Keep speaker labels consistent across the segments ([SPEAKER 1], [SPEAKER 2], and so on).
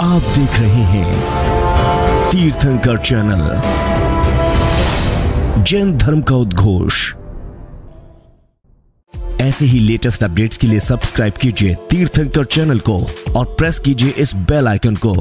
[SPEAKER 1] आप देख रहे हैं तीर्थंकर चैनल। जैन धर्म का उद्घोष। ऐसे ही लेटेस्ट अपडेट्स के लिए सब्सक्राइब कीजिए तीर्थंकर चैनल को और प्रेस कीजिए इस बेल आइकन को।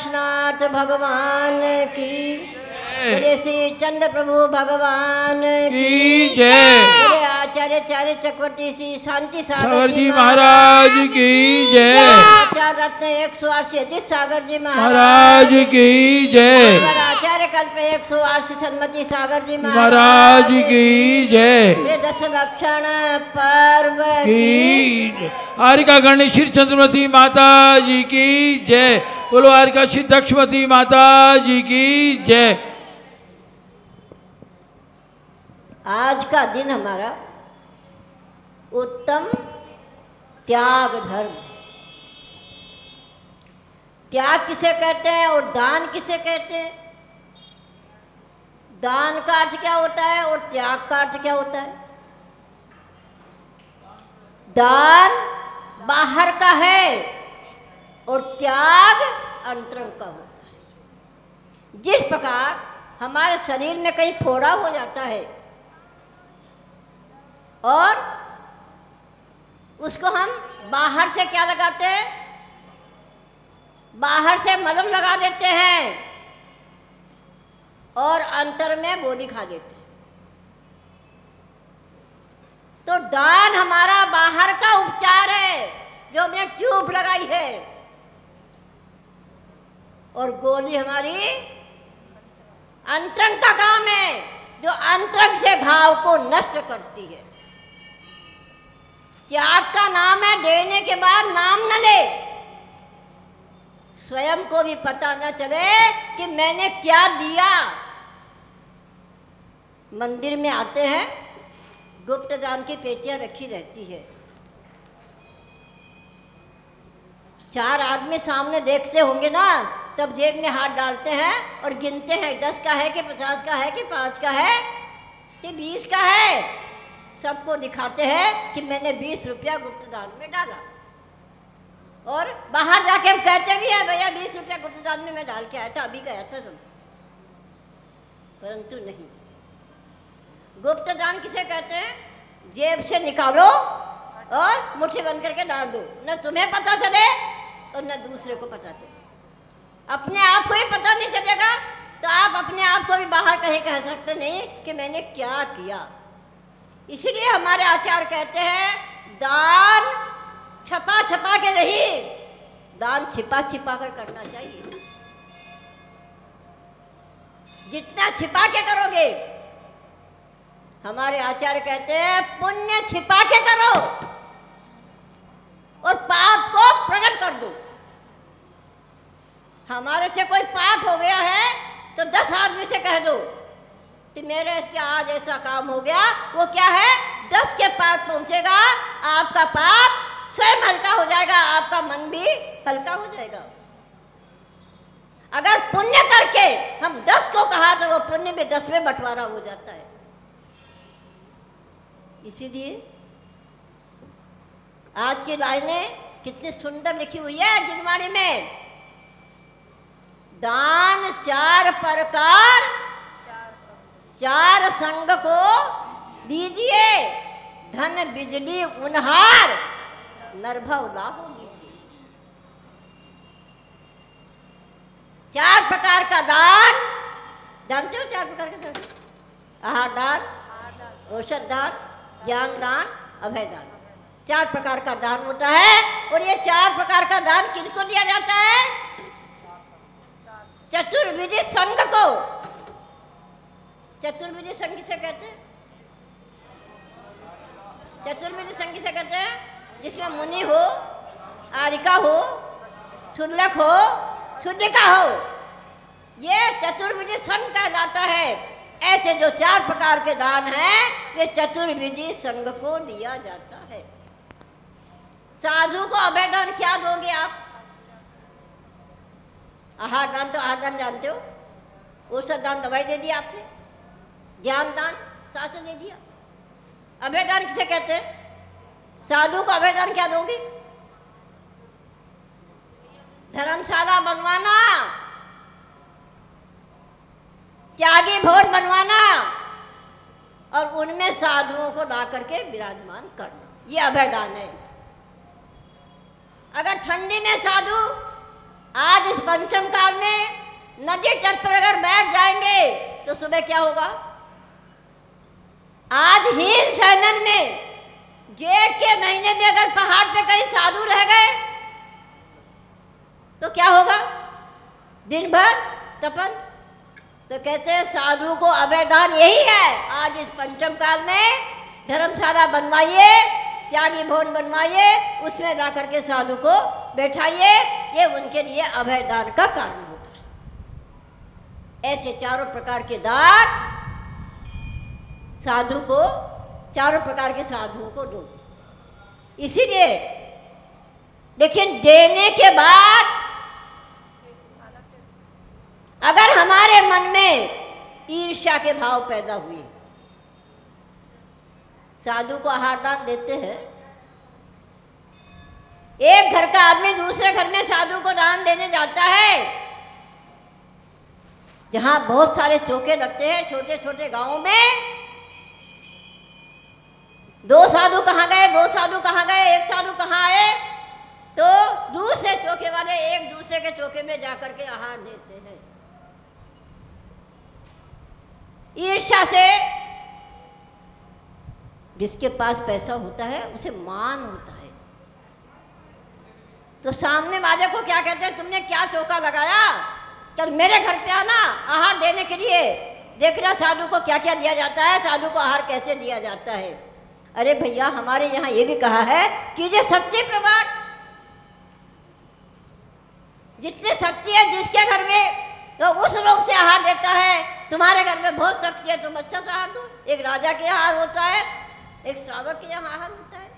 [SPEAKER 2] श्री पार्श्वनाथ भगवान की। बोले श्री चंद्र प्रभु भगवान
[SPEAKER 3] की जय।
[SPEAKER 2] बोले आचार्य चार्य चक्रवर्ती श्री शांति
[SPEAKER 3] सागर जी महाराज की जय।
[SPEAKER 2] रत्न एक सौ आठ सागर जी
[SPEAKER 3] महाराज। की जय।
[SPEAKER 2] आचार्य कल्प एक सौ आठ सन्मति सागर जी
[SPEAKER 3] महाराज। की जय।
[SPEAKER 2] दस लक्षण पर्व की
[SPEAKER 3] की आरिका गणेश श्री चंद्रमती माता जी की जय। बोलो आरिका श्री दक्षमती माता जी की जय।
[SPEAKER 2] आज का दिन हमारा उत्तम त्याग धर्म त्याग किसे कहते हैं और दान किसे कहते हैं? दान का अर्थ क्या होता है और त्याग का अर्थ क्या होता है? दान बाहर का है और त्याग अंतरंग का होता है। जिस प्रकार हमारे शरीर में कहीं फोड़ा हो जाता है और उसको हम बाहर से क्या लगाते हैं? बाहर से मलम लगा देते हैं और अंतर में गोली खा देते हैं। तो दान हमारा बाहर का उपचार है, जो हमने ट्यूब लगाई है। और गोली हमारी अंतरंग का काम है, जो अंतरंग से घाव को नष्ट करती है। त्याग का नाम है, देने के बाद नाम न ले। स्वयं को भी पता न चले कि मैंने क्या दिया। मंदिर में आते हैं, गुप्त दान की पेटियाँ रखी रहती है। चार आदमी सामने देखते होंगे ना, तब जेब में हाथ डालते हैं और गिनते हैं, दस का है कि पचास का है कि पाँच का है कि बीस का है। सबको दिखाते हैं कि मैंने बीस रुपया गुप्त दान में डाला। और बाहर जाके हम कहते भी हैं, भैया, बीस रुपया गुप्त दान में डाल के आया था, अभी गया था सब। परंतु नहीं। गुप्त दान किसे कहते हैं? जेब से निकालो और मुट्ठी बंद करके डाल दो। न तुम्हें पता चले और न दूसरे को पता चले। अपने आप को ही पता नहीं चलेगा तो आप अपने आप को भी बाहर कहीं कह सकते नहीं कि मैंने क्या किया। इसलिए हमारे आचार्य कहते हैं, दान छपा छपा के नहीं, दान छिपा छिपा कर करना चाहिए। जितना छिपा के करोगे, हमारे आचार्य कहते हैं, पुण्य छिपा के करो और पाप को प्रकट कर दो। हमारे से कोई पाप हो गया है तो दस आदमी से कह दो कि मेरे से आज ऐसा काम हो गया, वो क्या है? दस के पाप पहुंचेगा, आपका पाप स्वयं हल्का हो जाएगा, आपका मन भी हल्का हो जाएगा। अगर पुण्य करके हम दस को कहा तो वो पुण्य भी दस में बंटवारा हो जाता है। इसीलिए आज की लाइनें कितनी सुंदर लिखी हुई है जिनवाणी में। दान चार प्रकार, चार संग को दीजिए। धन, बिजली, उनहार। नरभव लाभ दीजिए चार प्रकार का दान। जानते हो चार प्रकार का दान। आहार दान, औषध दान, ज्ञान दान, अभय दान। चार प्रकार का दान होता है, और ये चार प्रकार का दान किसको दिया जाता है? चतुर्विधि संघ को। चतुर्विधि संघ किसे कहते हैं? चतुर्विधि संघ किसे कहते हैं? जिसमें मुनि हो आरिका हो सुलख हो, शुद्धिका हो, ये चतुर्विधि संघ कहलाता है। ऐसे जो चार प्रकार के दान हैं, ये चतुर्विधि संघ को दिया जाता है। साधु को अभय दान क्या दोगे आप? आहार दान तो आहार दान जानते हो। औषध दान दवाई दे दिया आपने। ज्ञान दान, शास्त्र दे दिया। अभय दान किसे कहते हैं? साधु को अभय क्या दोगे? धर्मशाला बनवाना। त्यागी भवन बनवाना। और उनमें साधुओं को ला करके विराजमान करना। ये अभयदान है। अगर ठंडी में साधु आज इस पंचम काल में नदी तट पर अगर बैठ जाएँगे तो सुबह क्या होगा? आज हीन सैनन में जेठ के महीने में अगर पहाड़ पे कहीं साधु रह गए तो क्या होगा? दिन भर तपन। तो कहते हैं, साधु को अभयदान यही है। आज इस पंचम काल में धर्मशाला बनवाइए, त्यागी भवन बनवाइए, उसमें ला करके साधु को बैठाइए। ये उनके लिए अभयदान का कारण होता है। ऐसे चारों प्रकार के दान साधु को चारों प्रकार के साधुओं को दो इसीलिए लेकिन देने के बाद अगर हमारे मन में ईर्ष्या के भाव पैदा हुए, साधु को आहार दान देते हैं। एक घर का आदमी दूसरे घर में साधु को दान देने जाता है, जहाँ बहुत सारे चौके लगते हैं छोटे छोटे गाँवों में दो साधु कहाँ गए? दो साधु कहाँ गए? एक साधु कहाँ आए? तो दूसरे चौके वाले एक दूसरे के चौके में जाकर के आहार देते हैं। ईर्ष्या से जिसके पास पैसा होता है, उसे मान होता है। तो सामने वाले को क्या कहते हैं? तुमने क्या चौका लगाया? चल मेरे घर पे आना, आहार देने के लिए। देखना साधु को क्या क्या दिया जाता है, साधु को आहार कैसे दिया जाता है। अरे भैया, हमारे यहाँ ये भी कहा है कि ये सच्चे प्रमाण। जितनी शक्ति है जिसके घर में तो उस लोग से आहार देता है। तुम्हारे घर में बहुत शक्ति है, तुम अच्छा से आहार दो। एक राजा के आहार होता है, एक श्रावक के यहाँ आहार होता है।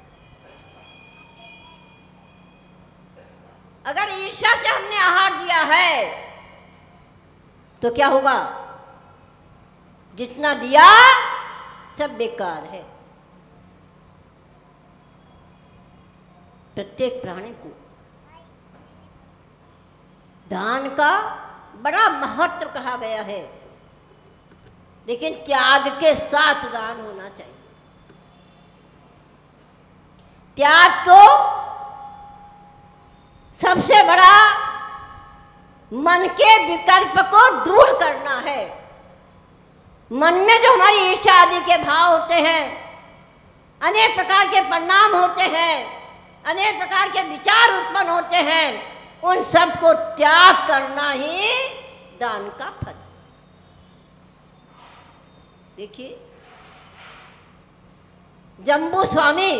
[SPEAKER 2] अगर ईर्षा से हमने आहार दिया है तो क्या होगा? जितना दिया सब बेकार है। प्रत्येक प्राणी को। दान का बड़ा महत्व कहा गया है। लेकिन त्याग के साथ दान होना चाहिए। त्याग तो सबसे बड़ा मन के विकल्प को दूर करना है। मन में जो हमारी ईर्षा आदि के भाव होते हैं, अनेक प्रकार के परिणाम होते हैं अनेक प्रकार के विचार उत्पन्न होते हैं। उन सबको त्याग करना ही दान का फल देखिए, जम्बू स्वामी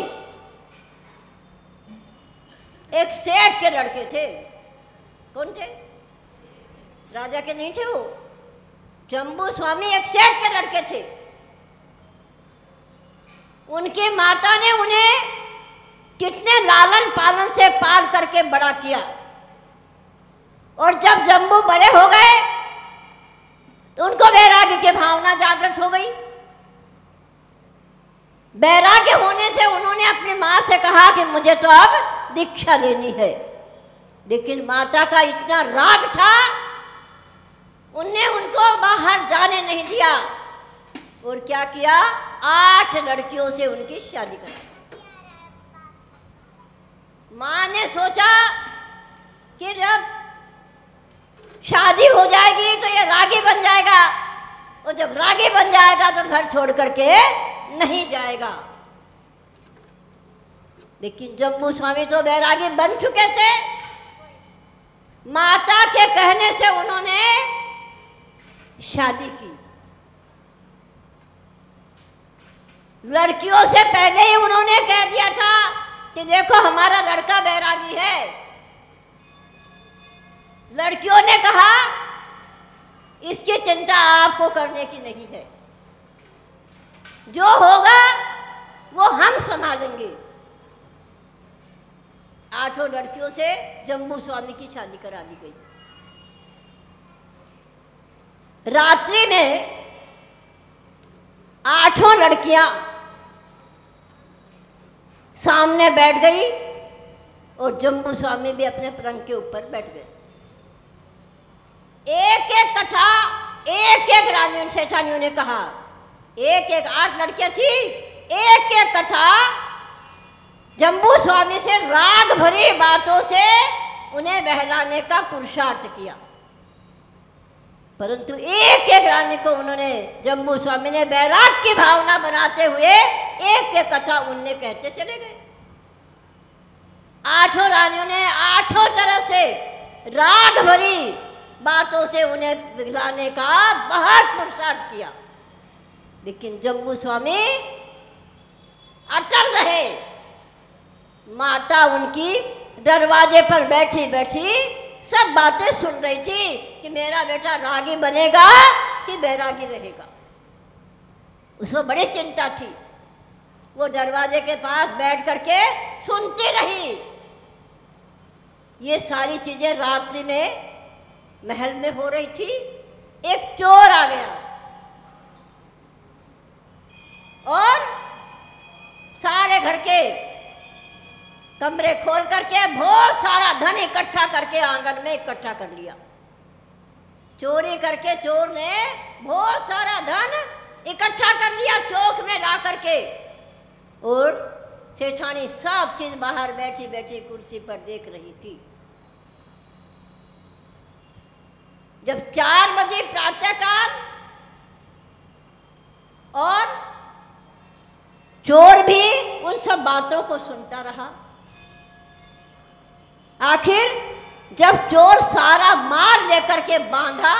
[SPEAKER 2] एक सेठ के लड़के थे। कौन थे? राजा के नहीं थे वो? जम्बू स्वामी एक सेठ के लड़के थे। उनकी माता ने उन्हें कितने लालन पालन से पाल करके बड़ा किया। और जब जम्बू बड़े हो गए तो उनको वैराग्य की भावना जागृत हो गई। वैराग्य होने से उन्होंने अपनी माँ से कहा कि मुझे तो अब दीक्षा लेनी है। लेकिन माता का इतना राग था, उनने उनको बाहर जाने नहीं दिया। और क्या किया? आठ लड़कियों से उनकी शादी कर माँ ने सोचा कि जब शादी हो जाएगी तो ये रागी बन जाएगा। और जब रागी बन जाएगा तो घर छोड़ करके नहीं जाएगा। लेकिन जम्मू स्वामी तो बैरागी बन चुके थे, माता के कहने से उन्होंने शादी की। लड़कियों से पहले ही उन्होंने कह दिया था कि देखो हमारा लड़का बैरागी है। लड़कियों ने कहा, इसकी चिंता आपको करने की नहीं है। जो होगा, वो हम संभालेंगे। आठों लड़कियों से जम्मू स्वामी की शादी करा दी गई। रात्रि में आठों लड़कियाँ सामने बैठ गई और जम्मू स्वामी भी अपने पलंग के ऊपर बैठ गए। एक एक कथा एक एक रानी सेठानियों ने कहा। एक एक आठ लड़कियाँ थी एक एक कथा। जम्बू स्वामी से राग भरी बातों से उन्हें बहलाने का पुरुषार्थ किया। परंतु एक एक रानी को उन्होंने जम्बू स्वामी ने बैराग की भावना बनाते हुए, एक एक कथा उनने कहते चले गए। आठों रानियों ने आठों तरह से राग भरी बातों से उन्हें पिघलाने का बहुत पुरुषार्थ किया। लेकिन जम्बू स्वामी अटल रहे। माता उनकी दरवाजे पर बैठी बैठी सब बातें सुन रही थी। कि मेरा बेटा रागी बनेगा कि बैरागी रहेगा। उसको बड़ी चिंता थी। वो दरवाजे के पास बैठ करके सुनती रही। ये सारी चीज़ें रात्रि में महल में हो रही थी। एक चोर आ गया। और सारे घर के कमरे खोल करके बहुत सारा धन इकट्ठा करके आँगन में इकट्ठा कर लिया। चोरी करके चोर ने बहुत सारा धन इकट्ठा कर लिया चौक में ला करके। और सेठानी सब चीज़ बाहर बैठी बैठी कुर्सी पर देख रही थी। जब चार बजे प्रातःकाल और चोर भी उन सब बातों को सुनता रहा। आखिर जब चोर सारा मार लेकर के बांधा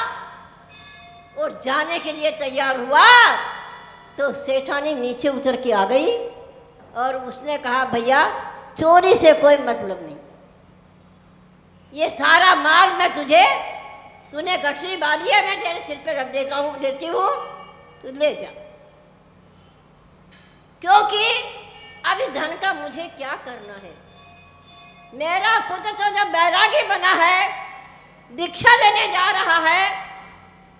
[SPEAKER 2] और जाने के लिए तैयार हुआ तो सेठानी नीचे उतर के आ गई और उसने कहा, भैया, चोरी से कोई मतलब नहीं। ये सारा माल मैं तुझे, तूने गठरी बांधी है, मैं तेरे सिर पे रख देता हूँ, देती हूँ, तू ले जा। क्योंकि अब इस धन का मुझे क्या करना है? मेरा पुत्र तो जब बैरागी बना है, दीक्षा लेने जा रहा है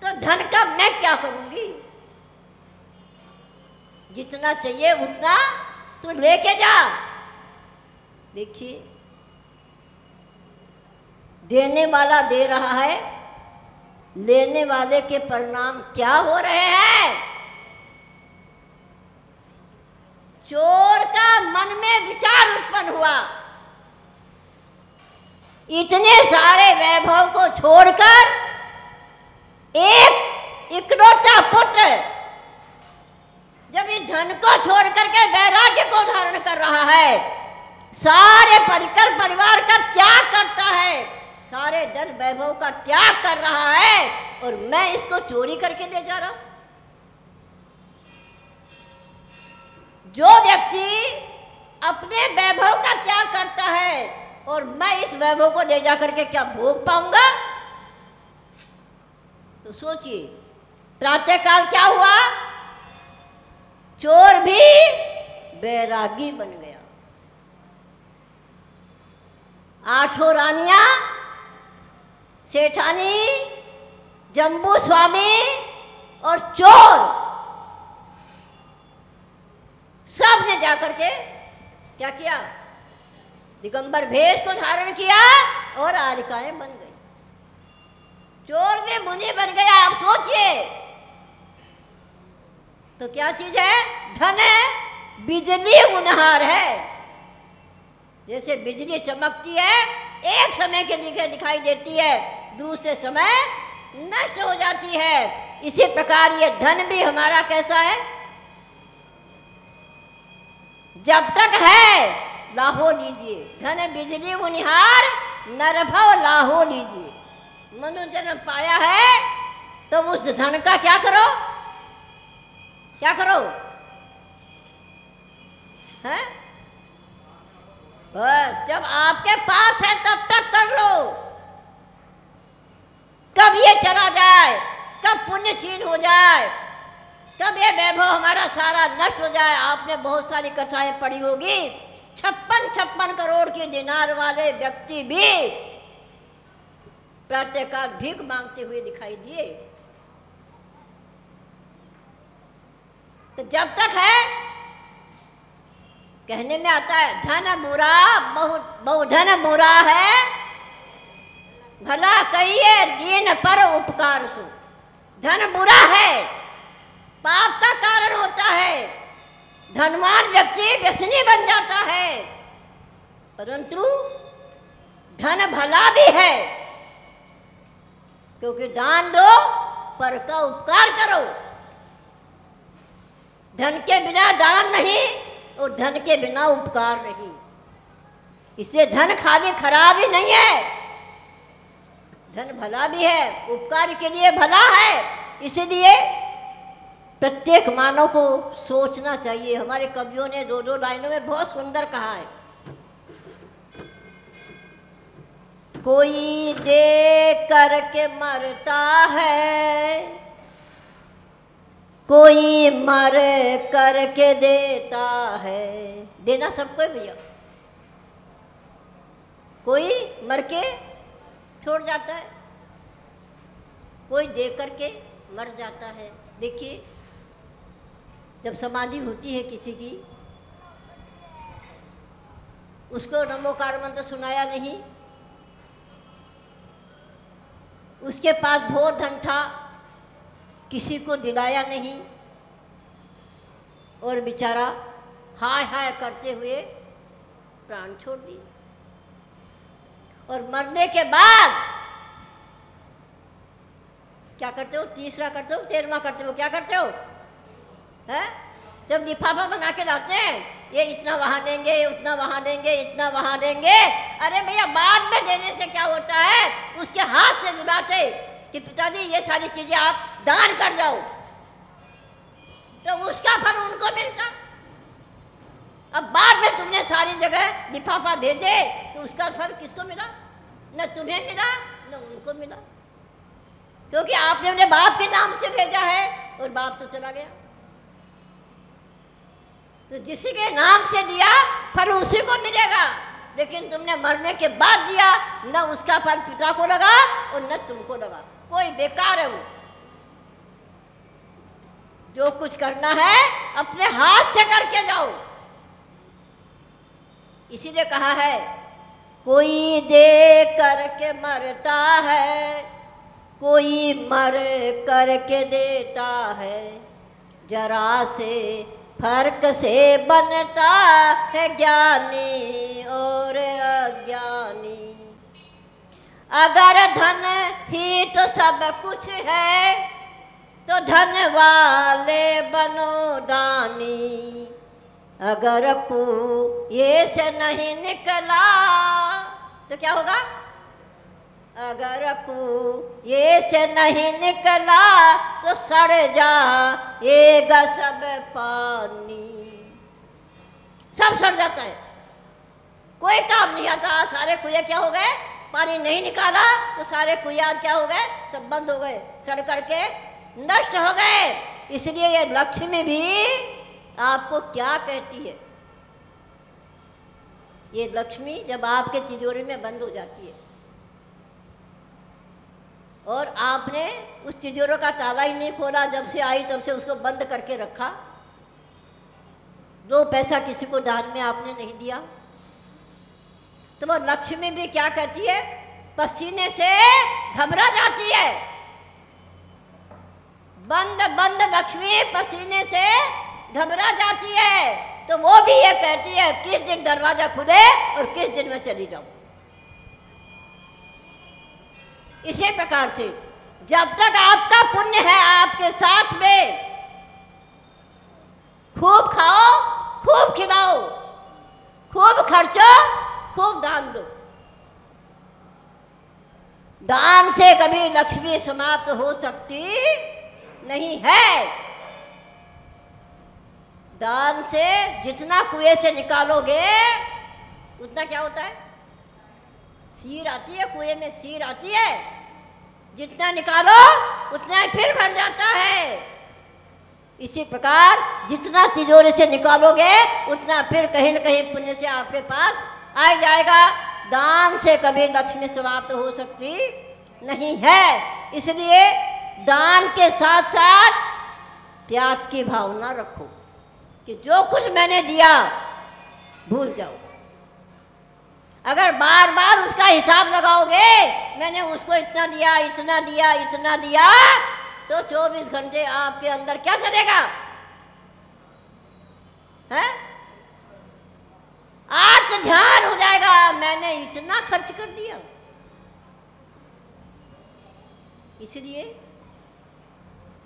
[SPEAKER 2] तो धन का मैं क्या करूँगी? जितना चाहिए उतना तू लेके जा। देखिए, देने वाला दे रहा है, लेने वाले के परिणाम क्या हो रहे हैं? चोर का मन में विचार उत्पन्न हुआ। इतने सारे वैभव को छोड़कर एक इकलौता पुत्र जब इस धन को छोड़ करके वैराग्य को धारण कर रहा है, सारे परिकर परिवार का त्याग करता है, सारे धन वैभव का त्याग कर रहा है और मैं इसको चोरी करके ले जा रहा हूँ। जो व्यक्ति अपने वैभव का त्याग करता है और मैं इस वैभव को ले जा करके क्या भोग पाऊँगा? तो सोचिए, प्रातःकाल क्या हुआ? चोर भी बैरागी बन गया। आठों रानिया, सेठानी, जम्बू स्वामी और चोर सबने जाकर के क्या किया? दिगंबर भेष को धारण किया और आरिकाएँ बन गई। चोर भी मुनि बन गया आप सोचिए। तो क्या चीज़ है? धन है, बिजली उनहार है। जैसे बिजली चमकती है, एक समय के दिखे दिखाई देती है, दूसरे समय नष्ट हो जाती है। इसी प्रकार ये धन भी हमारा कैसा है? जब तक है लाहो लीजिए। धन बिजली उनिहार नरभव लाहो लीजिए। मनुष्य जन्म पाया है तो उस धन का क्या करो? क्या करो? है? जब आपके पास है तब तक कर लो। कब ये चला जाए, कब पुण्यशील हो जाए, कब ये वैभव हमारा सारा नष्ट हो जाए। आपने बहुत सारी कथाएँ पढ़ी होगी। छप्पन छप्पन करोड़ के दिनार वाले व्यक्ति भी प्रातःकाल भीख मांगते हुए दिखाई दिए। तो जब तक है, कहने में आता है, धन बुरा बहु, बहुधन बुरा है, भला कहिए, दीन पर उपकार सो। धन बुरा है, पाप का कारण होता है। धनवान व्यक्ति व्यसनी बन जाता है। परंतु धन भला भी है, क्योंकि दान दो, पर का उपकार करो। धन के बिना दान नहीं और धन के बिना उपकार नहीं। इससे धन खाली खराब ही नहीं है। धन भला भी है, उपकार के लिए भला है, इसलिए प्रत्येक मानव को सोचना चाहिए। हमारे कवियों ने दो दो लाइनों में बहुत सुंदर कहा है। कोई दे करके मरता है, कोई मर करके देता है। देना सबको भैया। कोई मर के छोड़ जाता है, कोई दे करके मर जाता है। देखिए जब समाधि होती है किसी की, उसको नमोकार मंत्र सुनाया नहीं। उसके पास बहुत धन था, किसी को दिलाया नहीं। और बेचारा हाय हाय करते हुए प्राण छोड़ दिए। और मरने के बाद क्या करते हो? तीसरा करते हो? तेरहवा करते हो? क्या करते हो? है? जब लिफाफा बना के लाते हैं, ये इतना वहाँ देंगे, उतना वहाँ देंगे, इतना वहाँ देंगे। अरे भैया, बाद में देने से क्या होता है? उसके हाथ से जुड़ाते कि पिताजी, ये सारी चीज़ें आप दान कर जाओ। तो उसका फल उनको मिलता। अब बाद में तुमने सारी जगह लिफाफा भेजे तो उसका फल किसको मिला? न तुम्हें मिला, न उनको मिला। क्योंकि आपने अपने बाप के नाम से भेजा है, और बाप तो चला गया। तो जिसी के नाम से दिया, फल उसी को मिलेगा। लेकिन तुमने मरने के बाद दिया, न उसका फल पिता को लगा और न तुमको लगा। कोई बेकार है वो। जो कुछ करना है, अपने हाथ से करके जाओ। इसीलिए कहा है, कोई दे करके मरता है, कोई मर करके देता है, जरा से फ़र्क से बनता है ज्ञानी और अज्ञानी। अगर धन ही तो सब कुछ है तो धन वाले बनो दानी। अगर ये से नहीं निकला तो क्या होगा? अगर ये से नहीं निकला तो सड़ जा। ये सब पानी। सब सड़ जाता है। कोई काम नहीं आता। सारे कुएँ क्या हो गए? पानी नहीं निकाला तो सारे कुयाज क्या हो गए? सब बंद हो गए। सड़ करके नष्ट हो गए। इसलिए ये लक्ष्मी भी आपको क्या कहती है? ये लक्ष्मी जब आपके तिजोरी में बंद हो जाती है। और आपने उस तिजोरों का ताला ही नहीं खोला, जब से आई तब से उसको बंद करके रखा। दो पैसा किसी को दान में आपने नहीं दिया। तो वो लक्ष्मी भी क्या कहती है? पसीने से घबरा जाती है। बंद बंद लक्ष्मी पसीने से घबरा जाती है। तो वो भी ये कहती है, किस दिन दरवाज़ा खुले और किस दिन मैं चली जाऊँ? इसी प्रकार से जब तक आपका पुण्य है आपके साथ में, खूब खाओ, खूब खिलाओ, खूब खर्चो, खूब दान दो। दान से कभी लक्ष्मी समाप्त हो सकती नहीं है। दान से जितना कुएँ से निकालोगे, उतना क्या होता है? सीर आती है, कुएँ में सीर आती है। जितना निकालो, उतना ही फिर भर जाता है। इसी प्रकार जितना तिजोरी से निकालोगे, उतना फिर कहीं न कहीं पुण्य से आपके पास आ जाएगा। दान से कभी लक्ष्मी समाप्त हो सकती नहीं है। इसलिए दान के साथ साथ त्याग की भावना रखो कि जो कुछ मैंने दिया, भूल जाओ। अगर बार बार उसका हिसाब लगाओगे, मैंने उसको इतना दिया इतना दिया इतना दिया तो 24 घंटे आपके अंदर क्या चलेगा? है? आज ध्यान हो जाएगा, मैंने इतना खर्च कर दिया। इसलिए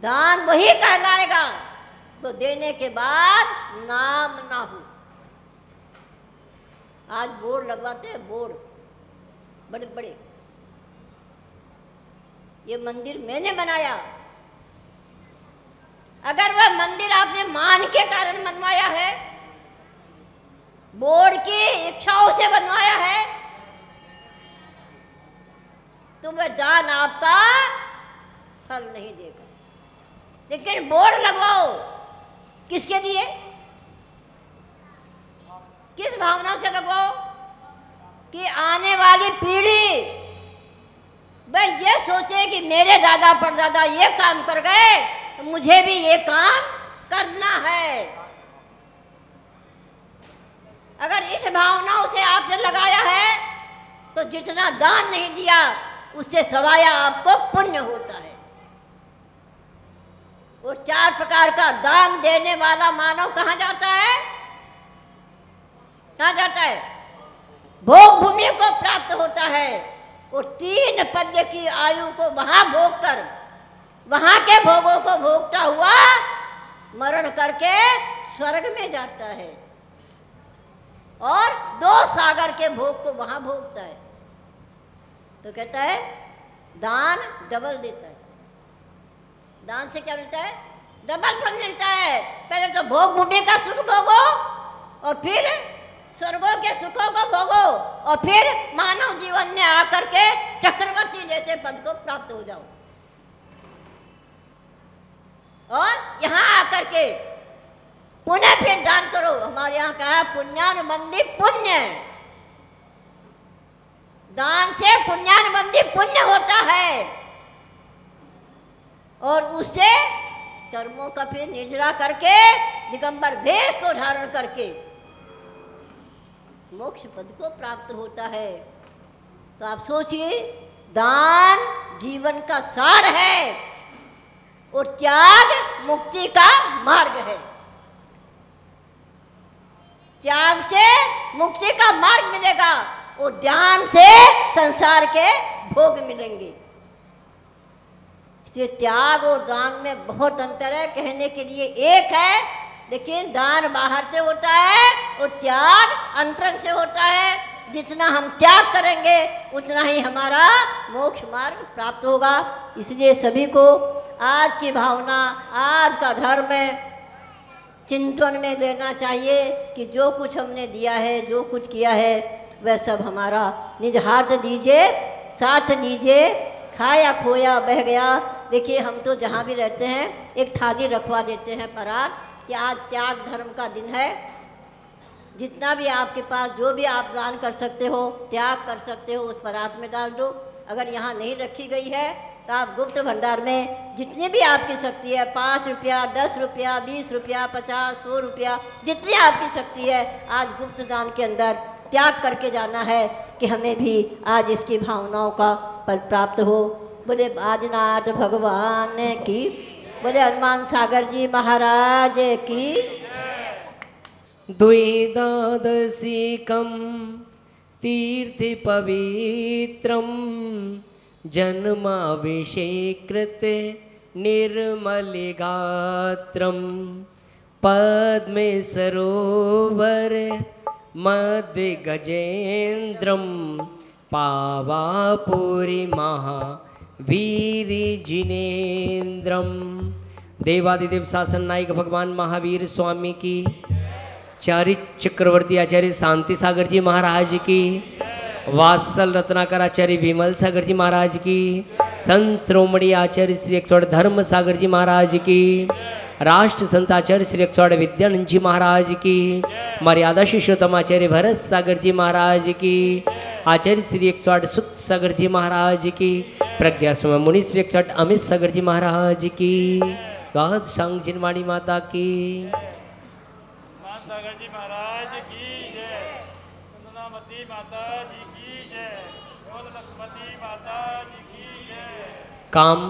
[SPEAKER 2] दान वही कहलाएगा तो देने के बाद नाम ना हो। आज बोर्ड लगवाते हैं बोर्ड बड़े बड़े। ये मंदिर मैंने बनाया। अगर वह मंदिर आपने मान के कारण बनवाया है बोर्ड की इच्छाओं से बनवाया है तो वह दान आपका फल नहीं देगा। लेकिन बोर्ड लगवाओ। किसके लिए? किस भावना से लगवाओ कि आने वाली पीढ़ी भाई ये सोचे कि मेरे दादा परदादा ये काम कर गए तो मुझे भी ये काम करना है। अगर इस भावनाओं से आपने लगाया है तो जितना दान नहीं दिया, उससे सवाया आपको पुण्य होता है। वो चार प्रकार का दान देने वाला मानव कहाँ जाता है? कहाँ जाता है? भोग भूमि को प्राप्त होता है। वो तीन पद्य की आयु को वहाँ भोग कर वहाँ के भोगों को भोगता हुआ मरण करके स्वर्ग में जाता है। और दो सागर के भोग को वहाँ भोगता है। तो कहता है, दान डबल देता है। दान से क्या मिलता है? डबल फल मिलता है। पहले तो भोग भूमि का सुख भोगो और फिर स्वर्गों के सुखों को भोगो और फिर मानव जीवन में आकर के चक्रवर्ती जैसे पद को प्राप्त हो जाओ। और यहाँ आकर के पुनः फिर दान करो। हमारे यहाँ कहा पुण्यानुबंधी पुण्य। दान से पुण्यानुबंधी पुण्य होता है। और उससे कर्मों का फिर निर्जरा करके दिगंबर भेष को धारण करके मोक्ष पद को प्राप्त होता है। तो आप सोचिए, दान जीवन का सार है और त्याग मुक्ति का मार्ग है। त्याग से मुक्ति का मार्ग मिलेगा और ध्यान से संसार के भोग मिलेंगे। इसलिए त्याग और दान में बहुत अंतर है। कहने के लिए एक है लेकिन दान बाहर से होता है और त्याग अंतरंग से होता है। जितना हम त्याग करेंगे, उतना ही हमारा मोक्ष मार्ग प्राप्त होगा। इसलिए सभी को आज की भावना, आज का धर्म चिंतन में लेना चाहिए कि जो कुछ हमने दिया है, जो कुछ किया है, वह सब हमारा। निज दीजिए, साथ दीजिए, खाया, खोया, बह गया। देखिए, हम तो जहाँ भी रहते हैं, एक थाली रखवा देते हैं परात। कि आज त्याग धर्म का दिन है। जितना भी आपके पास जो भी आप दान कर सकते हो, त्याग कर सकते हो, उस परात में डाल दो। अगर यहाँ नहीं रखी गई है तो आप गुप्त भंडार में जितनी भी आपकी शक्ति है, पाँच रुपया, दस रुपया, बीस रुपया, पचास, सौ रुपया, जितनी आपकी शक्ति है, आज गुप्त दान के अंदर त्याग करके जाना है कि हमें भी आज इसकी भावनाओं का फल प्राप्त हो। बोले आदिनाथ भगवान की बोले हनुमान सागर जी महाराज की।
[SPEAKER 4] द्विदादशिकं तीर्थपवित्रं जन्माभिषेकृते निर्मलिगात्रं। पद्मे सरोवर, मध्य मध्यगजेन्द्रं पावापुरी महावीरजिनेन्द्रं देवादिदेव शासन नायक भगवान महावीर स्वामी की। चारि चक्रवर्ती आचार्य शांति सागर जी महाराज की। वात्सल रत्नाकर आचार्य विमल सागर जी महाराज की। संत श्रोमणी आचार्य श्री अक्षर धर्म सागर जी महाराज की। राष्ट्र संत आचार्य श्री एक विद्यानंद जी महाराज की। मर्यादा शिष्योत्तम आचार्य भरत सागर जी महाराज की। आचार्य श्री एक सुत सागर जी महाराज की, प्रज्ञा समय मुनि श्री एक अमित सागर जी महाराज की, गाद संग जिनवाणी माता की। काम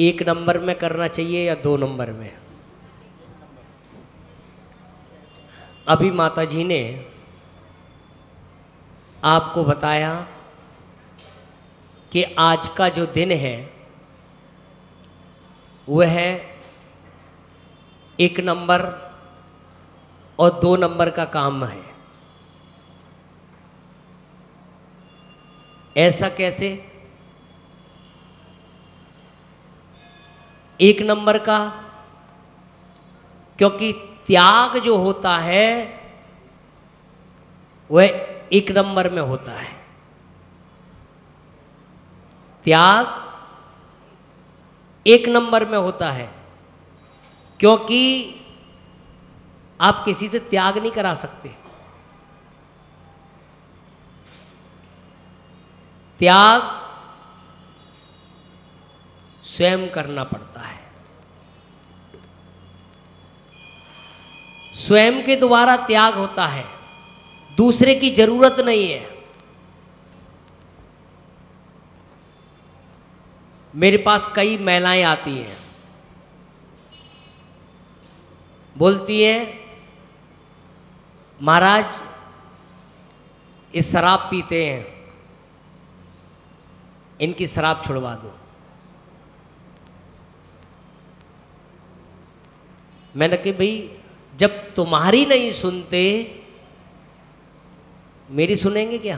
[SPEAKER 4] एक नंबर में करना चाहिए या दो नंबर में? अभी माता जी ने आपको बताया कि आज का जो दिन है, वह है एक नंबर और दो नंबर का काम है। ऐसा कैसे? एक नंबर का, क्योंकि त्याग जो होता है, वह एक नंबर में होता है। त्याग एक नंबर में होता है, क्योंकि आप किसी से त्याग नहीं करा सकते। त्याग स्वयं करना पड़ता है। स्वयं के द्वारा त्याग होता है। दूसरे की ज़रूरत नहीं है। मेरे पास कई महिलाएँ आती हैं। बोलती है, महाराज इस शराब पीते हैं। इनकी शराब छुड़वा दो। मैंने कहा, भाई, जब तुम्हारी नहीं सुनते मेरी सुनेंगे क्या?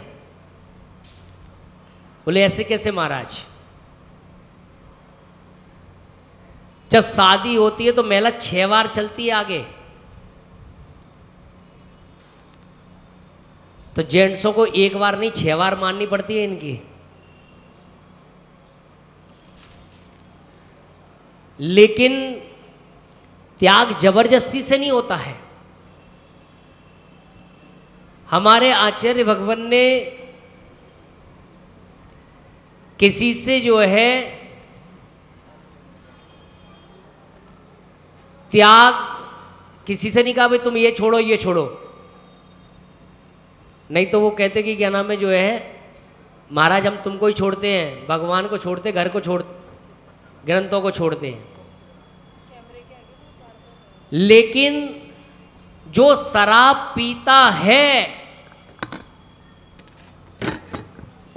[SPEAKER 4] बोले, ऐसे कैसे महाराज? जब शादी होती है तो महिला छह बार चलती है आगे। तो जेंट्सों को एक बार नहीं, छह बार माननी पड़ती है इनकी। लेकिन त्याग ज़बरदस्ती से नहीं होता है। हमारे आचार्य भगवान ने किसी से जो है त्याग, किसी से नहीं कहा, भाई तुम ये छोड़ो ये छोड़ो। नहीं तो वो कहते कि, क्या नाम है जो है? महाराज, हम तुमको ही छोड़ते हैं। भगवान को छोड़ते, घर को छोड़, ग्रंथों को छोड़ते हैं। लेकिन जो शराब पीता है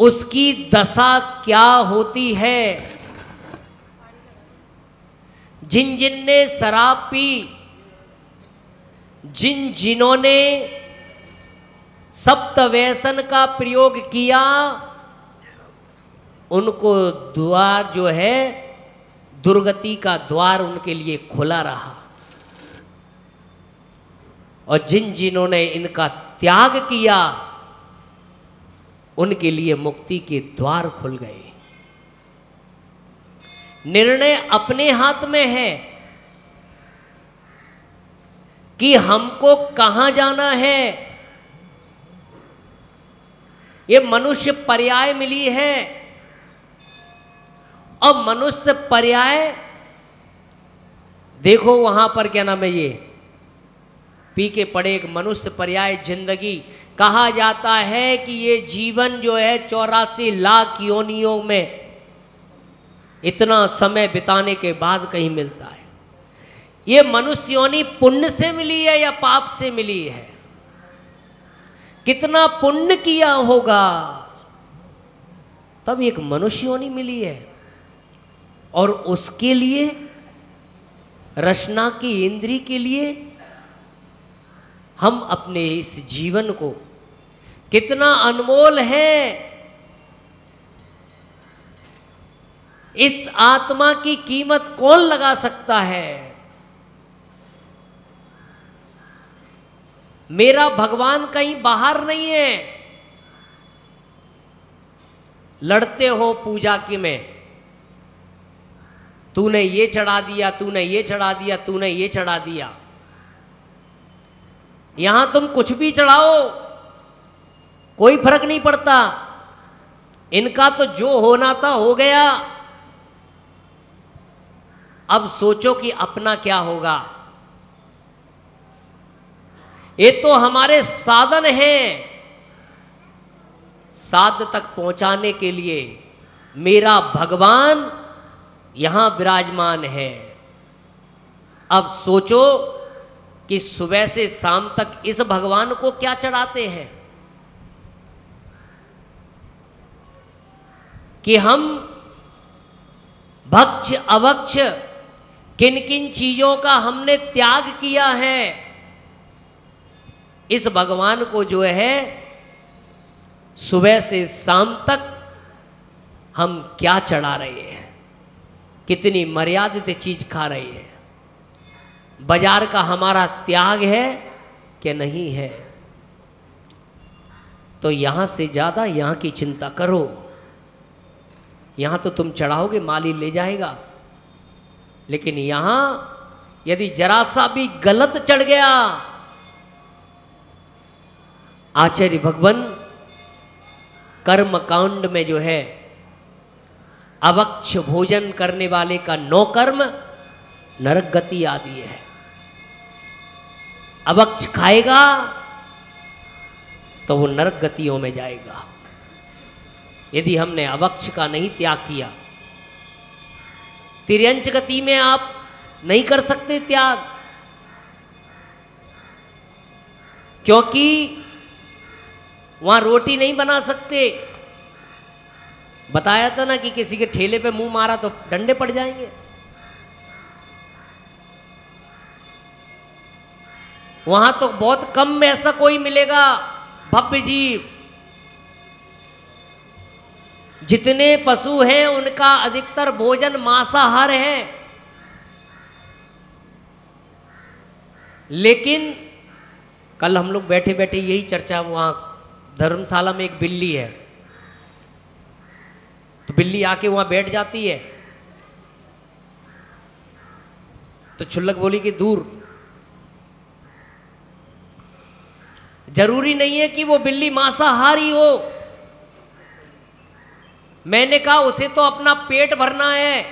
[SPEAKER 4] उसकी दशा क्या होती है? जिन जिन ने शराब पी, जिन जिन्होंने सप्त व्यसन का प्रयोग किया, उनको द्वार जो है, दुर्गति का द्वार उनके लिए खुला रहा। और जिन जिन्होंने इनका त्याग किया उनके लिए मुक्ति के द्वार खुल गए। निर्णय अपने हाथ में है कि हमको कहाँ जाना है। ये मनुष्य पर्याय मिली है। और मनुष्य पर्याय, देखो वहाँ पर क्या नाम है ये? पी के पड़े एक मनुष्य पर्याय ज़िंदगी। कहा जाता है कि ये जीवन जो है चौरासी लाख योनियों में इतना समय बिताने के बाद कहीं मिलता है। ये मनुष्य योनि पुण्य से मिली है या पाप से मिली है? कितना पुण्य किया होगा, तब एक मनुष्य योनि मिली है। और उसके लिए, रचना की इंद्री के लिए, हम अपने इस जीवन को कितना अनमोल है। इस आत्मा की कीमत कौन लगा सकता है? मेरा भगवान कहीं बाहर नहीं है। लड़ते हो पूजा की में। तूने ये चढ़ा दिया, तूने ये चढ़ा दिया, तूने ये चढ़ा दिया। यहाँ तुम कुछ भी चढ़ाओ। कोई फ़र्क नहीं पड़ता। इनका तो जो होना था हो गया। अब सोचो कि अपना क्या होगा। ये तो हमारे साधन हैं। साध तक पहुँचाने के लिए मेरा भगवान यहाँ विराजमान है। अब सोचो कि सुबह से शाम तक इस भगवान को क्या चढ़ाते हैं? कि हम भक्ष अवक्ष किन किन चीज़ों का हमने त्याग किया है, इस भगवान को जो है, सुबह से शाम तक हम क्या चढ़ा रहे हैं? कितनी मर्यादित चीज़ खा रहे हैं? बाज़ार का हमारा त्याग है कि नहीं है? तो यहाँ से ज़्यादा यहाँ की चिंता करो। यहाँ तो तुम चढ़ाओगे, माली ले जाएगा। लेकिन यहाँ यदि जरा सा भी गलत चढ़ गया, आचार्य भगवान कर्म कांड में जो है, अवक्ष भोजन करने वाले का नौ कर्म नरक गति आदि है। अवक्ष खाएगा तो वो नरक गतियों में जाएगा। यदि हमने अवक्ष का नहीं त्याग किया तिरंच गति में आप नहीं कर सकते त्याग। क्योंकि वहाँ रोटी नहीं बना सकते। बताया था ना कि किसी के ठेले पे मुँह मारा तो डंडे पड़ जाएँगे। वहाँ तो बहुत कम में ऐसा कोई मिलेगा, भव्य जीव। जितने पशु हैं, उनका अधिकतर भोजन मांसाहार है। लेकिन कल हम लोग बैठे बैठे यही चर्चा, वहाँ धर्मशाला में एक बिल्ली है। तो बिल्ली आके वहाँ बैठ जाती है। तो छुल्लक बोली कि, दूर। ज़रूरी नहीं है कि वो बिल्ली मांसाहारी हो। मैंने कहा, उसे तो अपना पेट भरना है।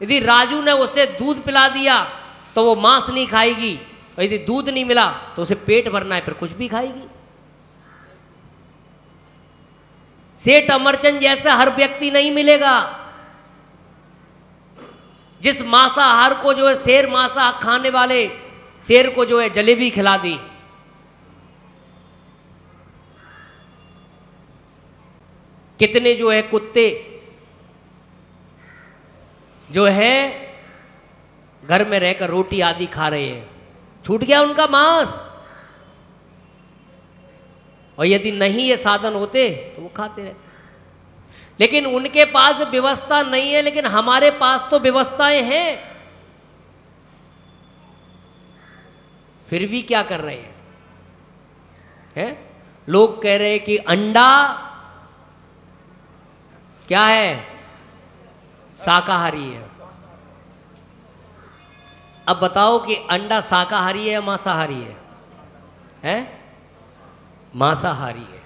[SPEAKER 4] यदि राजू ने उसे दूध पिला दिया तो वो मांस नहीं खाएगी। और यदि दूध नहीं मिला तो उसे पेट भरना है, फिर कुछ भी खाएगी। सेठ अमरचंद जैसा हर व्यक्ति नहीं मिलेगा। जिस मांसाहार को जो है, शेर मांसा खाने वाले, शेर को जो है, जलेबी खिला दी। कितने जो है कुत्ते जो है, घर में रहकर रोटी आदि खा रहे हैं। छूट गया उनका मांस। और यदि नहीं ये साधन होते तो वो खाते रहते। लेकिन उनके पास व्यवस्था नहीं है, लेकिन हमारे पास तो व्यवस्थाएँ हैं। फिर भी क्या कर रहे हैं? है? लोग कह रहे हैं कि अंडा क्या है? शाकाहारी है। अब बताओ कि अंडा शाकाहारी है या मांसाहारी है? हैं? मांसाहारी है।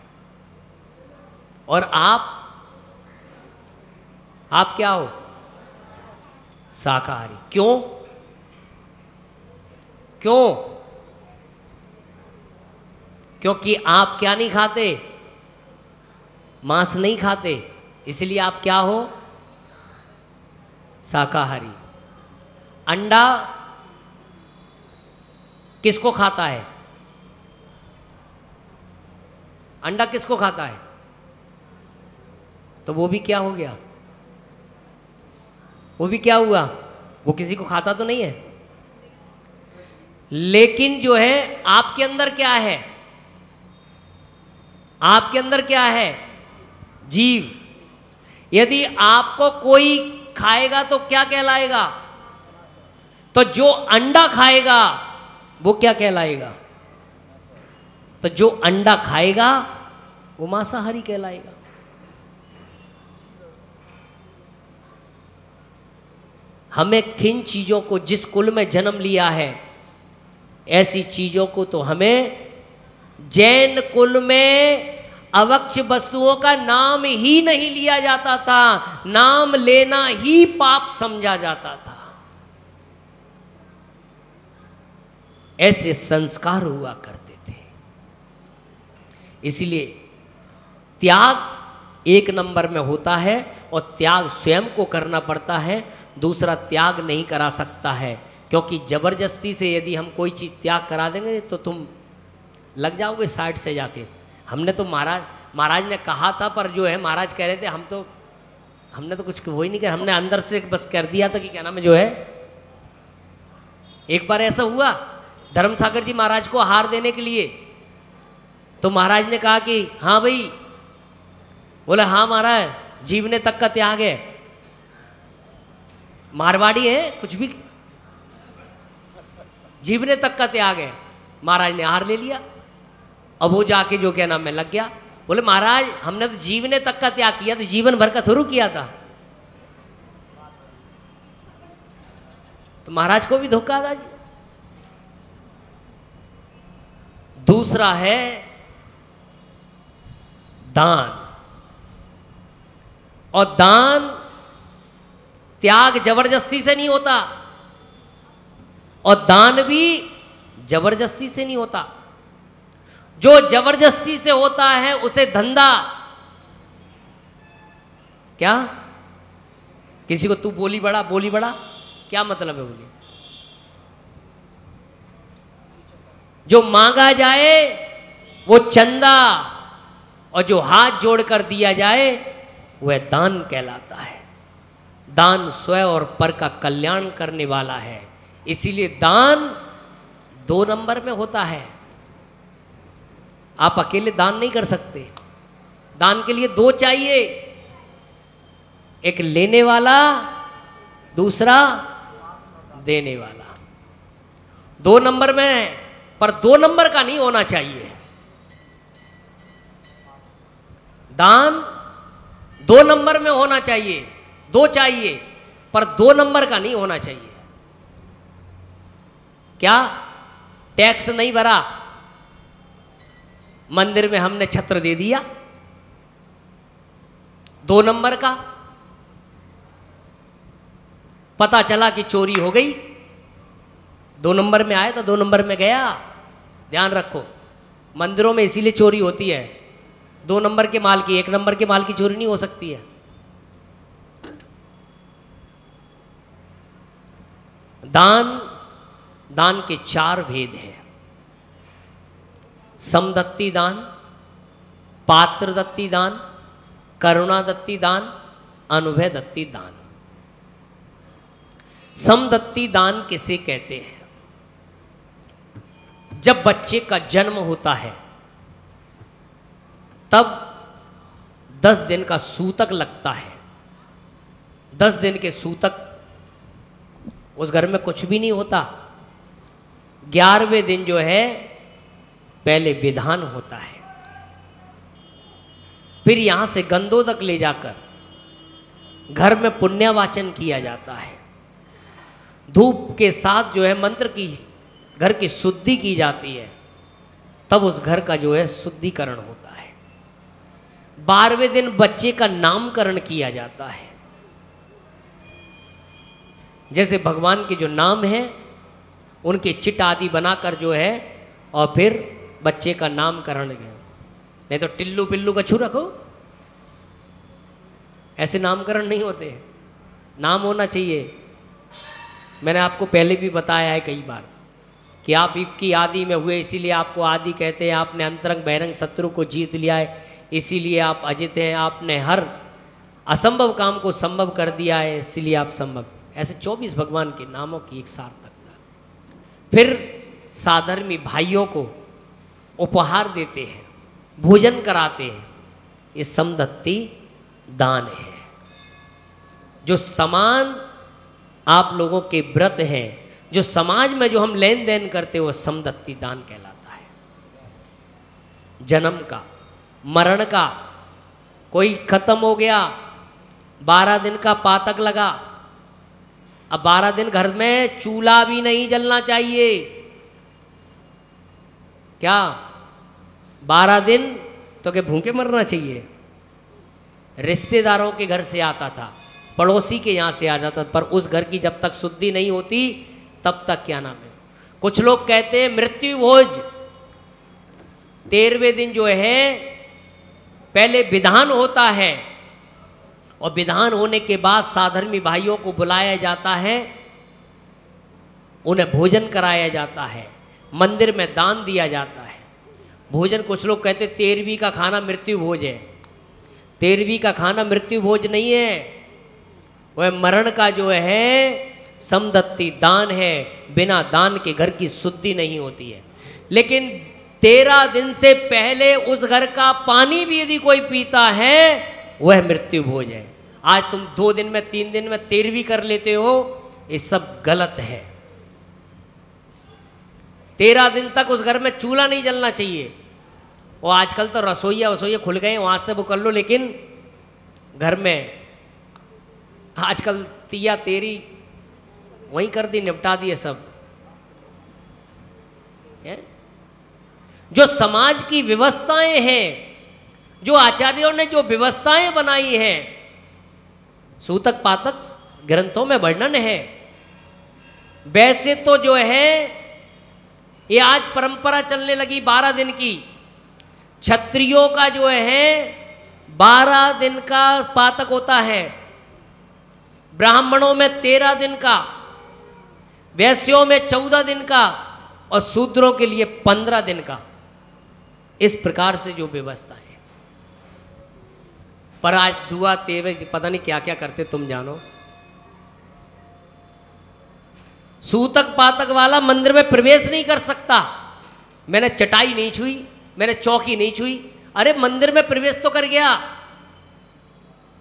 [SPEAKER 4] और आप? आप क्या हो? शाकाहारी। क्यों? क्यों? क्योंकि आप क्या नहीं खाते? मांस नहीं खाते? इसलिए आप क्या हो? शाकाहारी। अंडा किसको खाता है? अंडा किसको खाता है? तो वो भी क्या हो गया? वो भी क्या हुआ? वो किसी को खाता तो नहीं है। लेकिन जो है, आपके अंदर क्या है? आपके अंदर क्या है? जीव। यदि आपको कोई खाएगा तो क्या कहलाएगा? तो जो अंडा खाएगा, वो क्या कहलाएगा? तो जो अंडा खाएगा, वो मांसाहारी कहलाएगा। हमें किन चीज़ों को, जिस कुल में जन्म लिया है, ऐसी चीज़ों को तो हमें जैन कुल में अवक्ष वस्तुओं का नाम ही नहीं लिया जाता था, नाम लेना ही पाप समझा जाता था। ऐसे संस्कार हुआ करते थे। इसलिए त्याग एक नंबर में होता है और त्याग स्वयं को करना पड़ता है, दूसरा त्याग नहीं करा सकता है, क्योंकि ज़बरदस्ती से यदि हम कोई चीज़ त्याग करा देंगे तो तुम लग जाओगे साइड से जाके। हमने तो महाराज महाराज ने कहा था, पर जो है, महाराज कह रहे थे, हम तो हमने तो कुछ वही नहीं किया, हमने अंदर से बस कर दिया था कि क्या नाम है, जो है। एक बार ऐसा हुआ धर्म सागर जी महाराज को हार देने के लिए। तो महाराज ने कहा कि हाँ भाई। बोले हाँ महाराज, जीवने तक का त्याग है। मारवाड़ी है, कुछ भी, जीवने तक का त्याग है। महाराज ने हार ले लिया। अब वो जाके जो क्या नाम में लग गया। बोले, महाराज, हमने तो जीवने तक का त्याग किया तो जीवन भर का शुरू किया था। तो महाराज को भी धोखा था। दूसरा है दान। और दान त्याग ज़बरदस्ती से नहीं होता, और दान भी ज़बरदस्ती से नहीं होता। जो ज़बरदस्ती से होता है, उसे धंधा। क्या? किसी को तू बोली बड़ा बोली बड़ा? क्या मतलब है बोली? जो मांगा जाए, वो चंदा, और जो हाथ जोड़कर दिया जाए, वह दान कहलाता है। दान स्वयं और पर का कल्याण करने वाला है। इसीलिए दान दो नंबर में होता है। आप अकेले दान नहीं कर सकते। दान के लिए दो चाहिए। एक लेने वाला, दूसरा देने वाला। दो नंबर में पर दो नंबर का नहीं होना चाहिए। दान दो नंबर में होना चाहिए, दो चाहिए, पर दो नंबर का नहीं होना चाहिए। क्या? टैक्स नहीं भरा। मंदिर में हमने छत्र दे दिया। दो नंबर का। पता चला कि चोरी हो गई। दो नंबर में आया तो दो नंबर में गया। ध्यान रखो, मंदिरों में इसीलिए चोरी होती है। दो नंबर के माल की, एक नंबर के माल की चोरी नहीं हो सकती है। दान दान के चार भेद हैं। समदत्ती दान पात्र दत्ती दान करुणा दत्ती दान अनुभय दत्ती दान समदत्ती दान किसे कहते हैं? जब बच्चे का जन्म होता है, तब दस दिन का सूतक लगता है। दस दिन के सूतक उस घर में कुछ भी नहीं होता। ग्यारहवें दिन जो है पहले विधान होता है। फिर यहाँ से गंदोदक ले जाकर घर में पुण्यवाचन किया जाता है। धूप के साथ जो है मंत्र की, घर की शुद्धि की जाती है, तब उस घर का जो है शुद्धिकरण होता है। बारहवें दिन बच्चे का नामकरण किया जाता है। जैसे भगवान के जो नाम है, उनके चिट आदि बनाकर जो है, और फिर बच्चे का नामकरण नहीं तो टिल्लू पिल्लू कछू रखो। ऐसे नामकरण नहीं होते। नाम होना चाहिए। मैंने आपको पहले भी बताया है कई बार कि आप युग की आदि में हुए, इसीलिए आपको आदि कहते हैं। आपने अंतरंग बहरंग शत्रु को जीत लिया है। इसीलिए आप अजित हैं। आपने हर असंभव काम को संभव कर दिया है। इसीलिए आप संभव। ऐसे 24 भगवान के नामों की एक सार्थकता। फिर साधर्मी भाइयों को उपहार देते हैं, भोजन कराते हैं। ये समदत्ती दान है। जो समान आप लोगों के व्रत हैं, जो समाज में जो हम लेन देन करते हैं, वो समदत्ती दान कहलाता है। जन्म का, मरण का, कोई खत्म हो गया, बारह दिन का पातक लगा, अब बारह दिन घर में चूल्हा भी नहीं जलना चाहिए। क्या? बारह दिन तो के भूखे मरना चाहिए। रिश्तेदारों के घर से आता था, पड़ोसी के यहाँ से आ जाता पर उस घर की जब तक शुद्धि नहीं होती, तब तक क्या नाम है? कुछ लोग कहते हैं, मृत्यु भोज। तेरहवें दिन जो है, पहले विधान होता है, और विधान होने के बाद साधर्मी भाइयों को बुलाया जाता है, उन्हें भोजन कराया जाता है। मंदिर में दान दिया जाता है। भोजन कुछ लोग कहते, तेरहवीं का खाना मृत्यु भोज है। तेरहवीं का खाना मृत्यु भोज नहीं है। वह मरण का जो है, समदत्ती दान है। बिना दान के घर की शुद्धि नहीं होती है। लेकिन तेरह दिन से पहले उस घर का पानी भी यदि कोई पीता है, वह मृत्यु भोज है। आज तुम दो दिन में, तीन दिन में तेरहवीं कर लेते हो, ये सब गलत है। तेरह दिन तक उस घर में चूल्हा नहीं जलना चाहिए। और आजकल तो रसोईया वसोईया खुल गए, वहाँ से वो कर लो, लेकिन घर में आजकल तिया तेरी वहीं कर दी, निपटा दिए सब। है? जो समाज की व्यवस्थाएँ हैं, जो आचार्यों ने जो व्यवस्थाएँ बनाई हैं सूतक पातक ग्रंथों में वर्णन है। वैसे तो जो है ये आज परंपरा चलने लगी बारह दिन की। क्षत्रियों का जो है, बारह दिन का पातक होता है। ब्राह्मणों में तेरह दिन का, वैश्यों में चौदह दिन का, और शूद्रों के लिए पंद्रह दिन का। इस प्रकार से जो व्यवस्था है। पर आज दुआ तेवे पता नहीं क्या क्या करते, तुम जानो। सूतक पातक वाला मंदिर में प्रवेश नहीं कर सकता। मैंने चटाई नहीं छुई, मैंने चौकी नहीं छुई। अरे मंदिर में प्रवेश तो कर गया।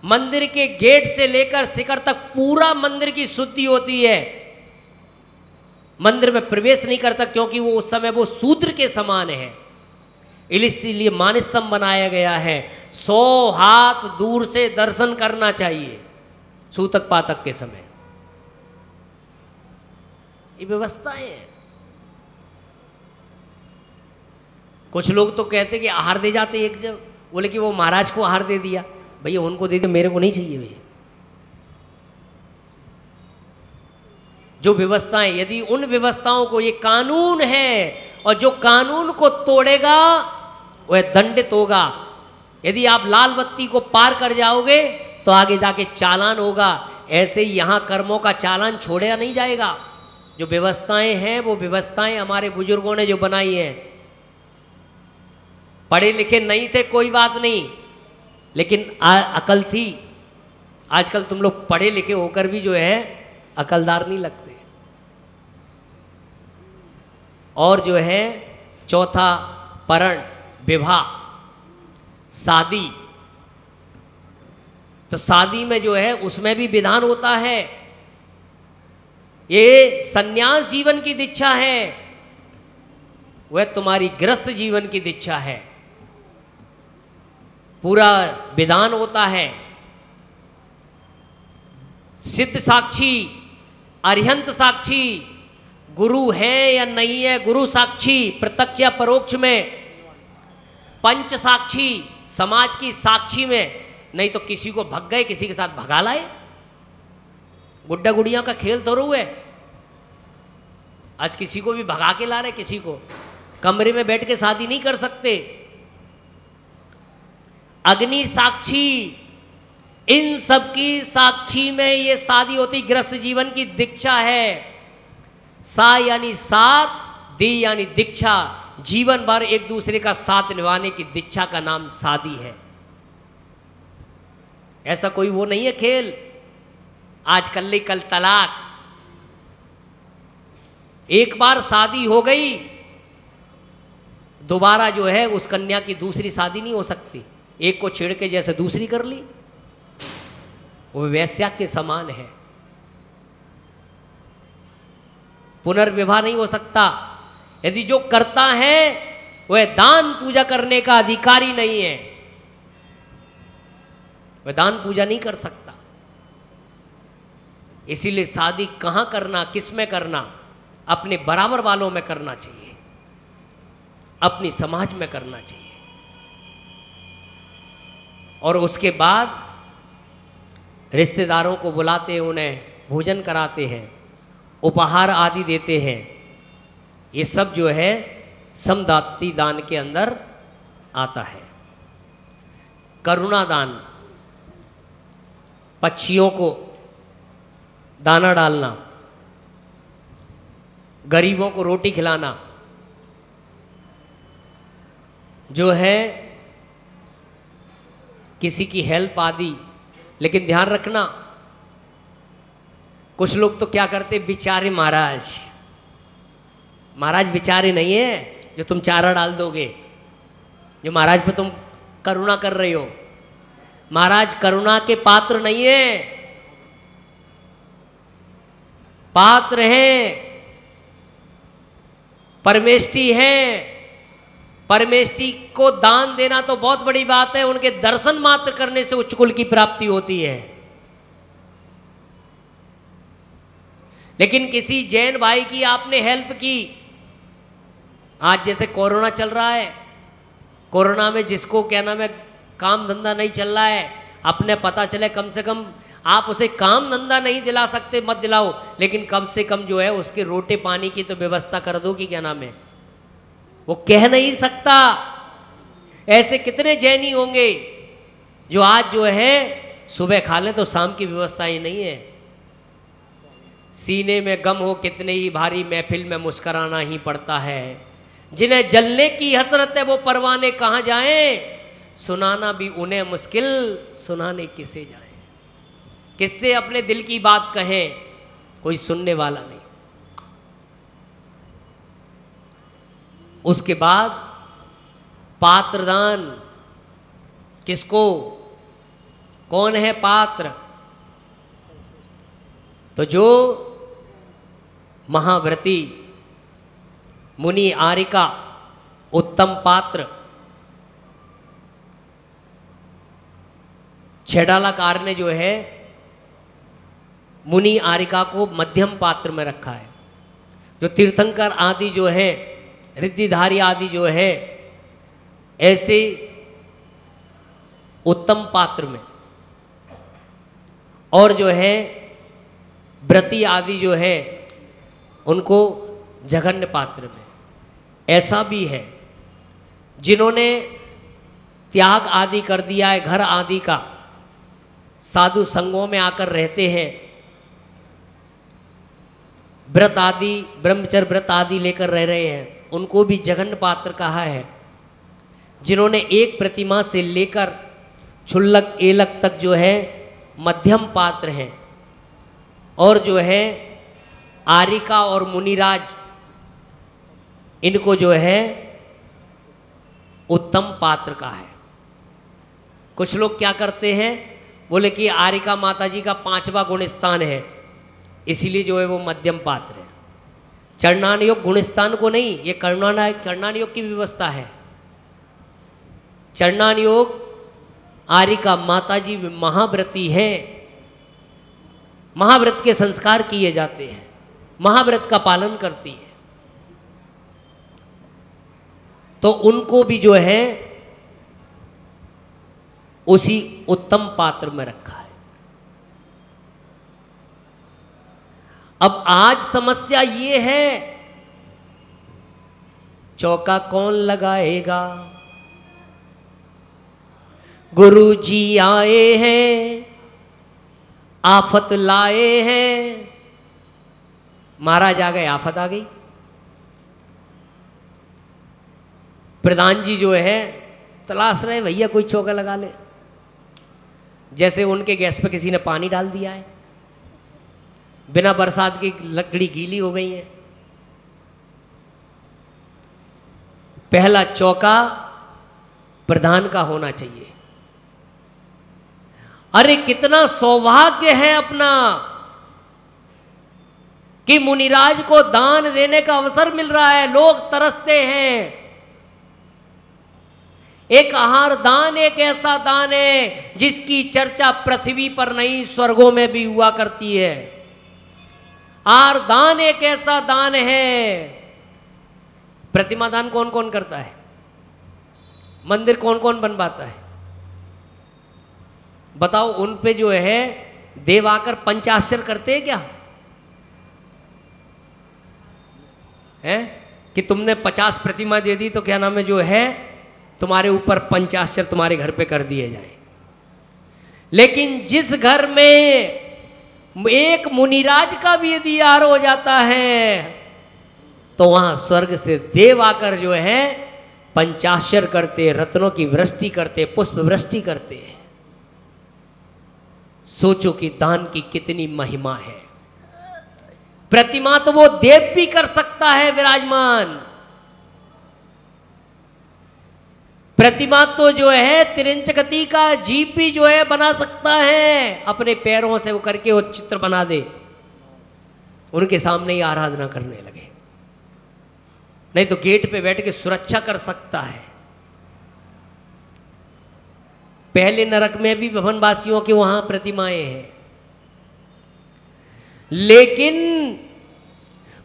[SPEAKER 4] मंदिर के गेट से लेकर शिखर तक पूरा मंदिर की शुद्धि होती है। मंदिर में प्रवेश नहीं करता क्योंकि वो उस समय वो सूत्र के समान है। इसीलिए मानस्तंभ बनाया गया है। सौ हाथ दूर से दर्शन करना चाहिए। सूतक पातक के समय। ये व्यवस्थाएँ हैं। कुछ लोग तो कहते कि आहार दे जाते एक जब बोले कि वो महाराज को आहार दे दिया। भैया, उनको दे दिया मेरे को नहीं चाहिए भैया। जो व्यवस्थाएँ, यदि उन व्यवस्थाओं को, ये कानून है, और जो कानून को तोड़ेगा, वह दंडित होगा। यदि आप लाल बत्ती को पार कर जाओगे तो आगे जाके चालान होगा। ऐसे यहाँ कर्मों का चालान छोड़ा नहीं जाएगा। जो व्यवस्थाएँ हैं, वो व्यवस्थाएँ हमारे बुज़ुर्गों ने जो बनाई हैं। पढ़े लिखे नहीं थे, कोई बात नहीं। लेकिन अकल थी। आजकल तुम लोग पढ़े लिखे होकर भी जो है, अकलदार नहीं लगते। और जो है, चौथा परण, विवाह, शादी। तो शादी में जो है, उसमें भी विधान होता है। ये सन्यास जीवन की दीक्षा है, वह तुम्हारी ग्रस्त जीवन की दीक्षा है। पूरा विधान होता है। सिद्ध साक्षी, अरिहंत साक्षी, गुरु है या नहीं है, गुरु साक्षी, प्रत्यक्ष या परोक्ष में। पंच साक्षी, समाज की साक्षी में, नहीं तो किसी को भग गए, किसी के साथ भगा लाए। गुड्डा गुड़िया का खेल तो है। आज किसी को भी भगा के ला रहे किसी को। कमरे में बैठ के शादी नहीं कर सकते। अग्नि साक्षी, इन सब की साक्षी में ये शादी होती, ग्रस्त जीवन की दीक्षा है। सा यानी सात दी यानी दीक्षा। जीवन भर एक दूसरे का साथ निभाने की दीक्षा का नाम शादी है। ऐसा कोई वो नहीं है खेल। आज कल कल तलाक। एक बार शादी हो गई, दोबारा जो है उस कन्या की दूसरी शादी नहीं हो सकती। एक को छेड़ के जैसे दूसरी कर ली। वो वैश्या के समान है। पुनर्विवाह नहीं हो सकता। यदि जो करता है, वह दान पूजा करने का अधिकारी नहीं है। वह दान पूजा नहीं कर सकता। इसीलिए शादी कहाँ करना, किसमें करना? अपने बराबर वालों में करना चाहिए। अपनी समाज में करना चाहिए। और उसके बाद रिश्तेदारों को बुलाते हैं, उन्हें भोजन कराते हैं, उपहार आदि देते हैं। ये सब जो है, समदाती दान के अंदर आता है। करुणा दान पक्षियों को दाना डालना गरीबों को रोटी खिलाना, जो है किसी की हेल्प आदि। लेकिन ध्यान रखना, कुछ लोग तो क्या करते, बेचारे महाराज। महाराज, बेचारे नहीं है, जो तुम चारा डाल दोगे। जो महाराज पे तुम करुणा कर रहे हो। महाराज, करुणा के पात्र नहीं है। पात्र हैं। परमेष्टि हैं। परमेष्टि को दान देना तो बहुत बड़ी बात है, उनके दर्शन मात्र करने से उच्च कुल की प्राप्ति होती है। लेकिन किसी जैन भाई की आपने हेल्प की? आज जैसे कोरोना चल रहा है, कोरोना में जिसको, क्या नाम है, काम धंधा नहीं चल रहा है, अपने पता चले कम से कम आप उसे काम धंधा नहीं दिला सकते, मत दिलाओ। लेकिन कम से कम जो है, उसके रोटे पानी की तो व्यवस्था कर दो कि क्या नाम है? वो कह नहीं सकता। ऐसे कितने जैनी होंगे जो आज जो है, सुबह खा लें तो शाम की व्यवस्था ही नहीं है। सीने में गम हो कितने ही भारी महफिल में मुस्कराना ही पड़ता है। जिन्हें जलने की हसरत है, वो परवाने कहाँ जाएँ? सुनाना भी उन्हें मुश्किल, सुनाने किसे जाए? किससे अपने दिल की बात कहें? कोई सुनने वाला नहीं। उसके बाद पात्रदान किसको? कौन है पात्र? तो जो महाव्रती मुनि आरिका, उत्तम पात्र, छेडालाकार ने जो है मुनि आरिका को मध्यम पात्र में रखा है। जो तीर्थंकर आदि जो है, रिद्धिधारी आदि जो है, ऐसे उत्तम पात्र में। और जो है, व्रति आदि जो है, उनको जघन्य पात्र में। ऐसा भी है। जिन्होंने त्याग आदि कर दिया है, घर आदि का, साधु संगों में आकर रहते हैं व्रत आदि, ब्रह्मचर्य व्रत आदि लेकर रह रहे हैं। उनको भी जघन्य पात्र कहा है। जिन्होंने एक प्रतिमा से लेकर छुल्लक एलक तक जो है, मध्यम पात्र हैं। और जो है, आरिका और मुनिराज, इनको जो है, उत्तम पात्र का है। कुछ लोग क्या करते हैं? बोले कि आरिका माता जी का पांचवा गुण स्थान है। इसीलिए जो है वो मध्यम पात्र है। चरणान योग गुणस्थान को नहीं, ये कर्णाना योग की व्यवस्था है। चरणान योग आर्यिका माता जी महाव्रती हैं। महाव्रत के संस्कार किए जाते हैं। महाव्रत का पालन करती है। तो उनको भी जो है, उसी उत्तम पात्र में रखा है। अब आज समस्या ये है, चौका कौन लगाएगा? गुरु जी आए हैं, आफत लाए हैं। महाराज आ गए, आफत आ गई। प्रधान जी जो है, तलाश रहे, भैया कोई चौका लगा ले। जैसे उनके गैस पे किसी ने पानी डाल दिया है। बिना बरसात की लकड़ी गीली हो गई है। पहला चौका प्रधान का होना चाहिए। अरे कितना सौभाग्य है अपना कि मुनिराज को दान देने का अवसर मिल रहा है, लोग तरसते हैं। एक आहार दान एक ऐसा दान है जिसकी चर्चा पृथ्वी पर नहीं स्वर्गों में भी हुआ करती है। आर दान एक ऐसा दान है। प्रतिमा दान कौन कौन करता है? मंदिर कौन कौन बनवाता है? बताओ, उन पे जो है, देव आकर पंचाक्षर करते हैं क्या? है? कि तुमने पचास प्रतिमा दे दी तो क्या नाम है जो है, तुम्हारे ऊपर पंचाक्षर तुम्हारे घर पे कर दिए जाए। लेकिन जिस घर में एक मुनिराज का भी यदि यार हो जाता है तो वहाँ स्वर्ग से देव आकर जो है, पंचाक्षर करते, रत्नों की वृष्टि करते, पुष्प वृष्टि करते हैं। सोचो कि दान की कितनी महिमा है। प्रतिमा तो वो देव भी कर सकता है, विराजमान। प्रतिमा तो जो है त्रिंचकती का जीप भी जो है बना सकता है। अपने पैरों से वो करके वो चित्र बना दे। उनके सामने ही आराधना करने लगे। नहीं तो गेट पे बैठ के सुरक्षा कर सकता है। पहले नरक में भी भवनवासियों के वहाँ प्रतिमाएँ हैं। लेकिन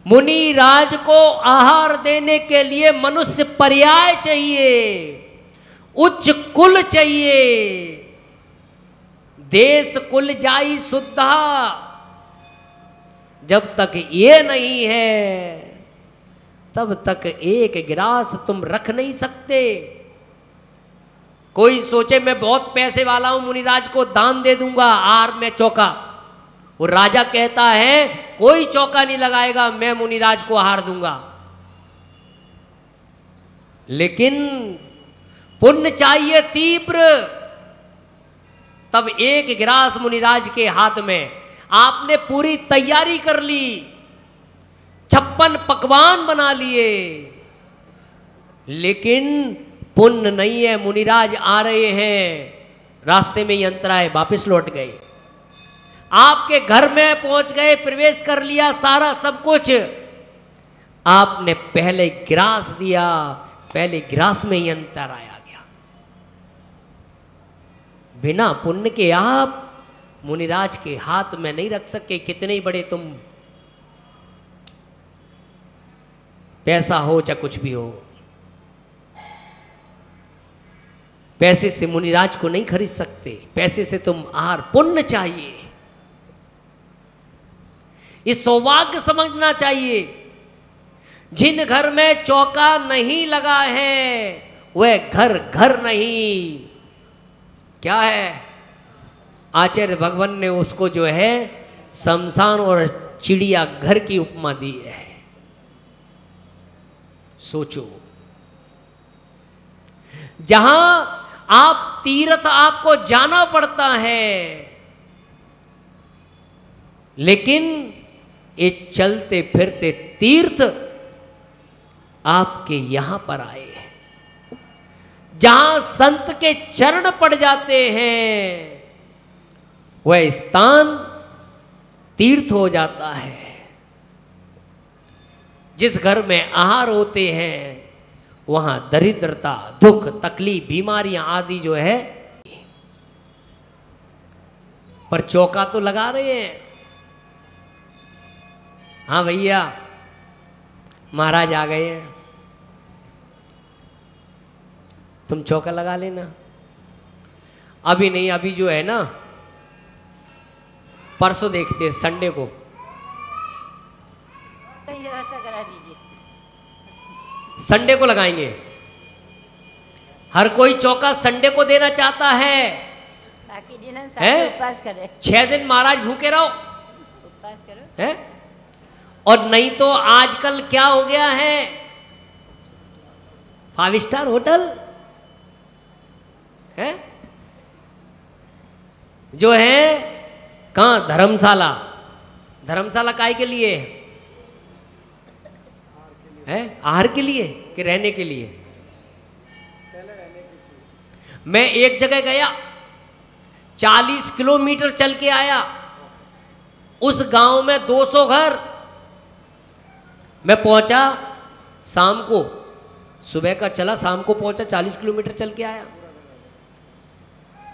[SPEAKER 4] मुनि राज को आहार देने के लिए मनुष्य पर्याय चाहिए। उच्च कुल चाहिए। देश कुल जाई शुद्धा। जब तक ये नहीं है, तब तक एक गिलास तुम रख नहीं सकते। कोई सोचे, मैं बहुत पैसे वाला हूँ, मुनिराज को दान दे दूँगा, आर में चौका। वो राजा कहता है, कोई चौका नहीं लगाएगा, मैं मुनिराज को हार दूँगा। लेकिन पुण्य चाहिए तीव्र। तब एक गिलास मुनिराज के हाथ में आपने पूरी तैयारी कर ली। छप्पन पकवान बना लिए। लेकिन पुण्य नहीं है, मुनिराज आ रहे हैं। रास्ते में अंतराय वापिस लौट गए। आपके घर में पहुँच गए, प्रवेश कर लिया सारा सब कुछ। आपने पहले गिरास दिया, पहले गिरास में ही अंतर आया। बिना पुण्य के आप मुनिराज के हाथ में नहीं रख सके, कितने ही बड़े तुम। पैसा हो चाहे कुछ भी हो। पैसे से मुनिराज को नहीं खरीद सकते, पैसे से तुम आहार पुण्य चाहिए। ये सौभाग्य समझना चाहिए, जिन घर में चौका नहीं लगा है, वह घर घर नहीं। क्या है? आचार्य भगवान ने उसको जो है, शमशान और चिड़िया घर की उपमा दी है। सोचो। जहाँ आप तीर्थ आपको जाना पड़ता है, लेकिन ये चलते फिरते तीर्थ आपके यहाँ पर आए हैं। जहाँ संत के चरण पड़ जाते हैं, वह स्थान तीर्थ हो जाता है। जिस घर में आहार होते हैं, वहाँ दरिद्रता, दुख, तकलीफ़, बीमारियाँ आदि जो है, पर चौका तो लगा रहे हैं। हाँ भैया, महाराज आ गए हैं। तुम चौका लगा लेना। अभी नहीं अभी जो है ना परसों देखते संडे को।
[SPEAKER 5] कहीं व्यवस्था करा दीजिए।
[SPEAKER 4] संडे को लगाएँगे। हर कोई चौका संडे को देना चाहता है।
[SPEAKER 5] बाकी दिन हम उपवास करें।
[SPEAKER 4] छह दिन महाराज भूखे रहो।
[SPEAKER 5] उपवास करो।
[SPEAKER 4] है? और नहीं तो आजकल क्या हो गया है? Five star hotel? है? जो है, कहाँ? धर्मशाला। धर्मशाला काय के लिए? है? आहार के लिए कि रहने के लिए? मैं एक जगह गया, चालीस किलोमीटर चल के आया। उस गाँव में 200 घर। मैं पहुँचा शाम को। सुबह का चला, शाम को पहुँचा 40 किलोमीटर चल के आया।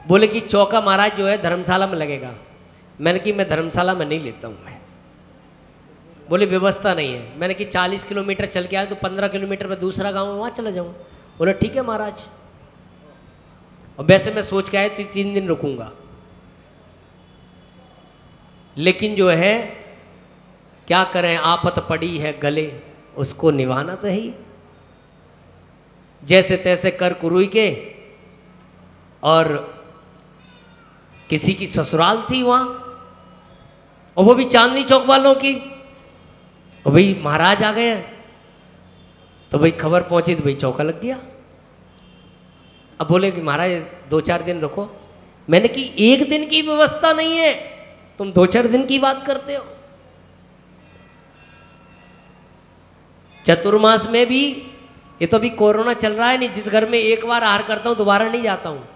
[SPEAKER 4] बोले कि चौका महाराज जो है धर्मशाला में लगेगा। मैंने कि मैं धर्मशाला में नहीं लेता हूँ मैं। बोले, व्यवस्था नहीं है। मैंने कि 40 किलोमीटर चल के आया तो 15 किलोमीटर में दूसरा गाँव है, वहाँ चला जाऊँ? बोले, ठीक है महाराज। और वैसे मैं सोच के आया थी तीन दिन रुकूँगा। लेकिन जो है, क्या करें, आफत पड़ी है गले, उसको निभाना तो ही। जैसे तैसे कर कुरुई के, और किसी की ससुराल थी वहाँ, और वो भी चांदनी चौक वालों की। और भाई महाराज आ गए तो भाई खबर पहुँची तो भाई चौका लग गया। अब बोले कि महाराज, दो चार दिन रुको। मैंने कि एक दिन की व्यवस्था नहीं है। तुम दो चार दिन की बात करते हो। चतुर्मास में भी, ये तो अभी कोरोना चल रहा है नहीं, जिस घर में एक बार आहार करता हूँ, दोबारा नहीं जाता हूँ।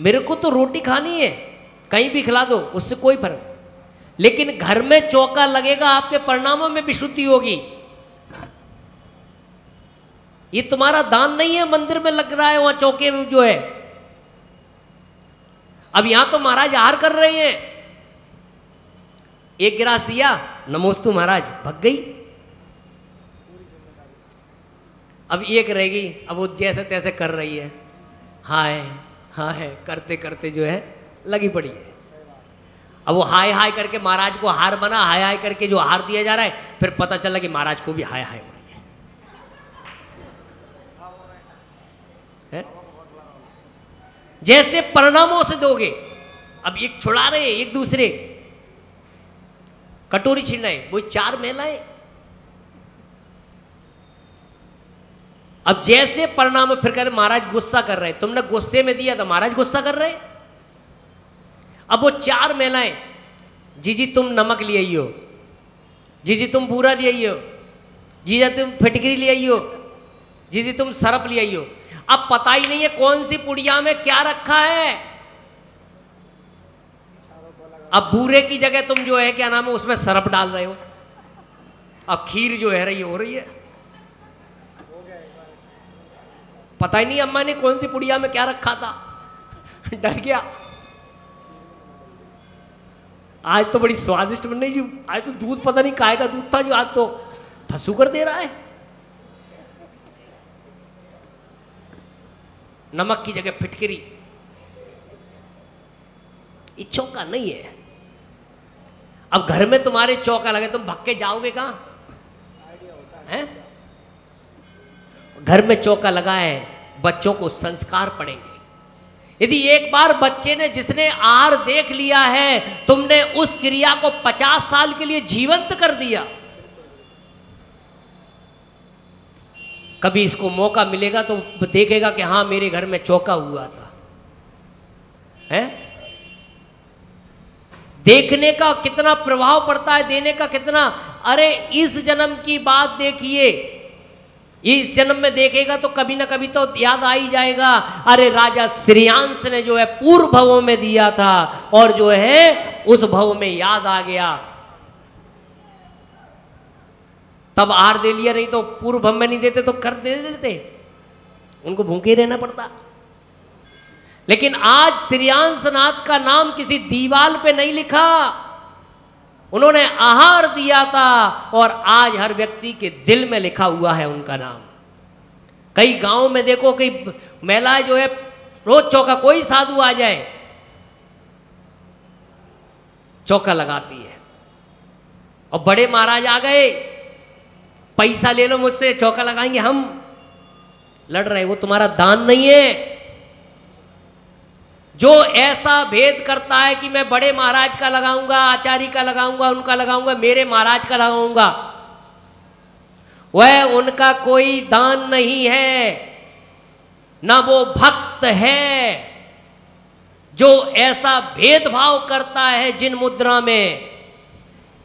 [SPEAKER 4] मेरे को तो रोटी खानी है, कहीं भी खिला दो, उससे कोई फ़र्क लेकिन घर में चौका लगेगा, आपके परिणामों में भी विशुद्धि होगी। ये तुम्हारा दान नहीं है, मंदिर में लग रहा है, वहाँ चौके में जो है। अब यहाँ तो महाराज हार कर रहे हैं। एक गिलास दिया, नमोस्तु महाराज, भग गई। अब एक रहेगी अब वो जैसे तैसे कर रही है। हाय। हाय करते करते जो है, लगी पड़ी है। अब वो हाय हाय करके महाराज को हार बना हाय हाय करके जो हार दिया जा रहा है, फिर पता चला कि महाराज को भी हाय हाय हो रही है। है? जैसे परिणामों से दोगे, अब एक छुड़ा रहे एक दूसरे। कटोरी छीन रहे वो चार महिलाएँ अब जैसे परिणाम फिर कह रहे, महाराज गुस्सा कर रहे तुमने गुस्से में दिया तो महाराज गुस्सा कर रहे अब वो चार महिलाएँ, जीजी, तुम नमक ले आई हो जीजी, तुम बूरा ले आई हो जीजा, तुम फिटकरी ले आई हो जीजी, तुम सरप ले आई हो अब पता ही नहीं है कौन सी पुड़िया में क्या रखा है। अब बूरे की जगह तुम जो है, क्या नाम है, उसमें सरप डाल रहे हो। अब खीर जो है रही हो रही है। पता ही नहीं अम्मा ने कौन सी पुड़िया में क्या रखा था। डर गया। आज तो बड़ी स्वादिष्ट बन रही जी आज तो दूध, पता नहीं काय का दूध था जो आज तो फंसू कर दे रहा है। नमक की जगह फिटकरी। चौका नहीं है। अब घर में तुम्हारे चौका लगे, तुम भक्के जाओगे कहाँ? घर में चौका लगा है। बच्चों को संस्कार पड़ेंगे। यदि एक बार बच्चे ने जिसने आर देख लिया है, तुमने उस क्रिया को पचास साल के लिए जीवंत कर दिया। कभी इसको मौका मिलेगा तो देखेगा कि हाँ मेरे घर में चौका हुआ था। है? देखने का कितना प्रभाव पड़ता है, देने का कितना, अरे, इस जन्म की बात देखिए इस जन्म में देखेगा तो कभी ना कभी तो याद आ ही जाएगा। अरे राजा श्रेयांश ने जो है पूर्व भवों में दिया था और जो है उस भव में याद आ गया। तब आर दे लिया, नहीं तो पूर्व भव में नहीं देते तो कर दे देते। उनको भूखे रहना पड़ता। लेकिन आज श्रियांश नाथ का नाम किसी दीवाल पे नहीं लिखा। उन्होंने आहार दिया था और आज हर व्यक्ति के दिल में लिखा हुआ है उनका नाम। कई गाँव में देखो कई महिला जो है, रोज चौका, कोई साधु आ जाए, चौका लगाती है। और बड़े महाराज आ गए, पैसा ले लो मुझसे, चौका लगाएँगे, हम लड़ रहे वो तुम्हारा दान नहीं है। जो ऐसा भेद करता है कि मैं बड़े महाराज का लगाऊँगा, आचार्य का लगाऊँगा, उनका लगाऊँगा, मेरे महाराज का लगाऊँगा, वह उनका कोई दान नहीं है, ना वो भक्त है, जो ऐसा भेदभाव करता है जिन मुद्रा में,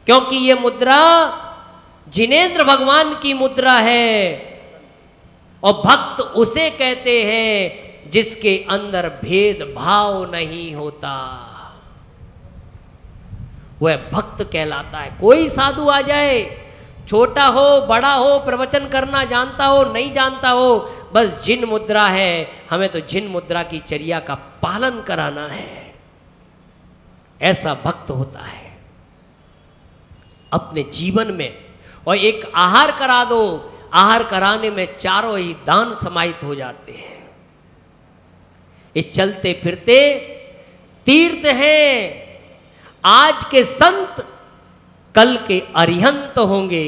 [SPEAKER 4] क्योंकि ये मुद्रा जिनेन्द्र भगवान की मुद्रा है, और भक्त उसे कहते हैं जिसके अंदर भेदभाव नहीं होता। वह भक्त कहलाता है। कोई साधु आ जाए, छोटा हो, बड़ा हो, प्रवचन करना जानता हो, नहीं जानता हो, बस जिन मुद्रा है, हमें तो जिन मुद्रा की चर्या का पालन कराना है। ऐसा भक्त होता है। अपने जीवन में, और एक आहार करा दो, आहार कराने में चारों ही दान समाहित हो जाते हैं। ये चलते फिरते तीर्थ हैं। आज के संत कल के अरिहंत होंगे।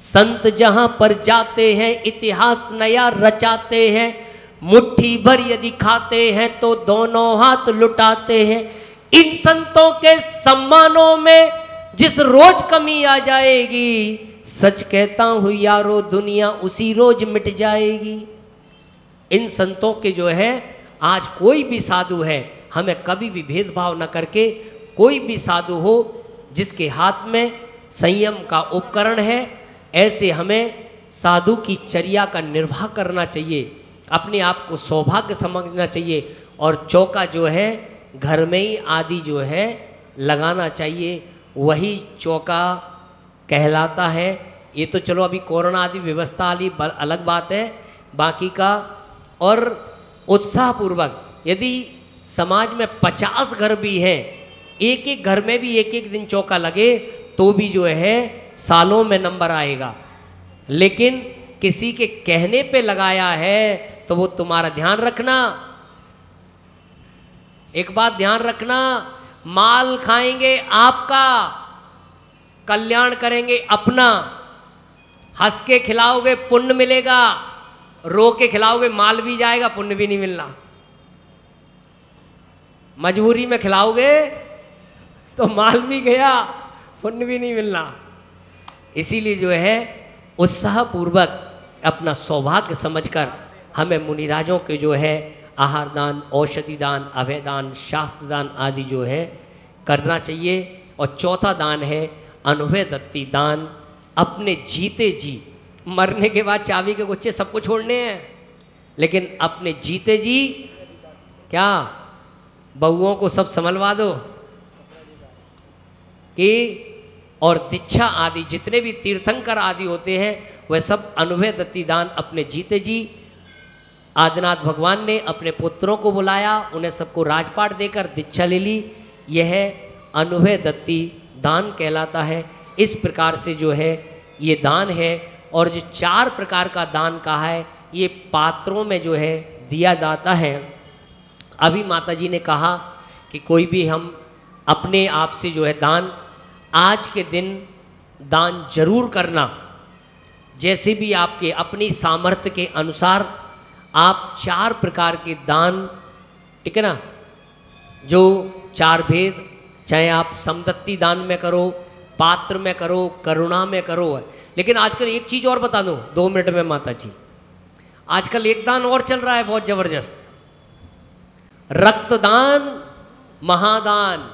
[SPEAKER 4] संत जहाँ पर जाते हैं, इतिहास नया रचाते हैं, मुट्ठी भर यदि खाते हैं तो दोनों हाथ लुटाते हैं। इन संतों के सम्मानों में जिस रोज कमी आ जाएगी, सच कहता हूँ, यारो दुनिया उसी रोज मिट जाएगी। इन संतों के जो है, आज कोई भी साधु है, हमें कभी भी भेदभाव न करके कोई भी साधु हो, जिसके हाथ में संयम का उपकरण है, ऐसे हमें साधु की चर्या का निर्वाह करना चाहिए, अपने आप को सौभाग्य समझना चाहिए और चौका जो है, घर में ही आदि जो है, लगाना चाहिए, वही चौका कहलाता है। ये तो चलो अभी कोरोना आदि व्यवस्था वाली अलग बात है, बाकी का और उत्साहपूर्वक, यदि समाज में पचास घर भी हैं, एक एक घर में भी एक एक दिन चौका लगे तो भी जो है सालों में नंबर आएगा। लेकिन किसी के कहने पे लगाया है तो वो तुम्हारा ध्यान रखना। एक बात ध्यान रखना, माल खाएँगे आपका, कल्याण करेंगे अपना। हंस के खिलाओगे, पुण्य मिलेगा। रो के खिलाओगे, माल भी जाएगा, पुण्य भी नहीं मिलना। मजबूरी में खिलाओगे तो माल भी गया, पुण्य भी नहीं मिलना। इसीलिए जो है, उत्साहपूर्वक अपना सौभाग्य समझकर हमें मुनिराजों के जो है आहार दान औषधि दान अभय दान शास्त्र दान आदि जो है, करना चाहिए। और चौथा दान है अनुभय दत्ती दान। अपने जीते जी मरने के बाद चाबी के गुच्छे सबको छोड़ने हैं। लेकिन अपने जीते जी, क्या? बहुओं को सब संभलवा दो। कि और दीक्षा आदि, जितने भी तीर्थंकर आदि होते हैं, वह सब अनुभय दत्ती दान अपने जीते जी। आदिनाथ भगवान ने अपने पुत्रों को बुलाया, उन्हें सबको राजपाट देकर दीक्षा ले ली। यह अनुभय दत्ती दान कहलाता है। इस प्रकार से जो है, ये दान है और जो चार प्रकार का दान कहा है, ये पात्रों में जो है दिया जाता है। अभी माता जी ने कहा कि कोई भी हम अपने आप से जो है दान, आज के दिन दान ज़रूर करना। जैसे भी आपके अपनी सामर्थ्य के अनुसार आप चार प्रकार के दान, ठीक है ना? जो चार भेद, चाहे आप समदत्ती दान में करो, पात्र में करो, करुणा में करो लेकिन आजकल एक चीज़ और बता दूँ मिनट में माता जी आजकल एक दान और चल रहा है बहुत ज़बरदस्त। रक्तदान, महादान।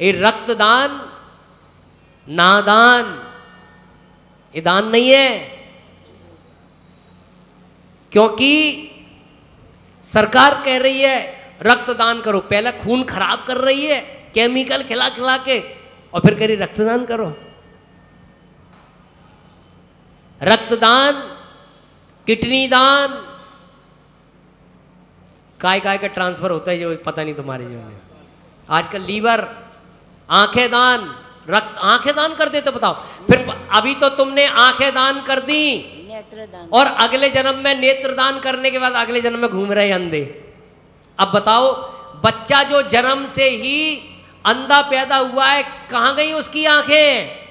[SPEAKER 4] ये रक्तदान, नादान, ये दान नहीं है। क्योंकि सरकार कह रही है, रक्तदान करो। पहले खून खराब कर रही है, केमिकल खिला खिला के, और फिर कह रही रक्तदान करो। रक्तदान किडनी दान काय काय का ट्रांसफ़र होता है जो पता नहीं तुम्हारे जो में। आजकल लीवर आँखें दान रक्त आँखें दान कर देते बताओ। फिर अभी तो तुमने आँखें दान कर दी। और अगले जन्म में नेत्र दान करने के बाद अगले जन्म में घूम रहे अंधे। अब बताओ बच्चा जो जन्म से ही अंधा पैदा हुआ है कहाँ गई उसकी आँखें?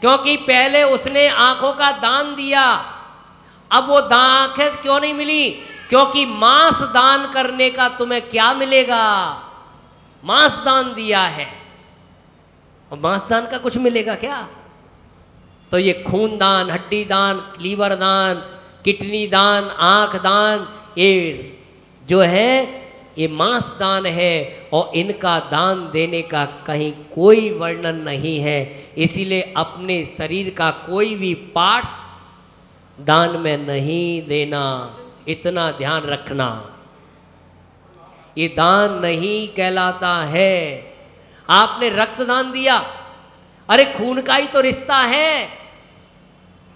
[SPEAKER 4] क्योंकि पहले उसने आँखों का दान दिया। अब वो दा आँखें क्यों नहीं मिली? क्योंकि मांस दान करने का तुम्हें क्या मिलेगा? मांस दान दिया है। और मांस दान का कुछ मिलेगा क्या? तो ये खून दान, हड्डी दान, लीवर दान, किडनी दान, आँख दान, ये जो है, ये मांस दान है। और इनका दान देने का कहीं कोई वर्णन नहीं है। इसीलिए अपने शरीर का कोई भी पार्ट्स दान में नहीं देना, इतना ध्यान रखना। ये दान नहीं कहलाता है। आपने रक्तदान दिया, अरे खून का ही तो रिश्ता है।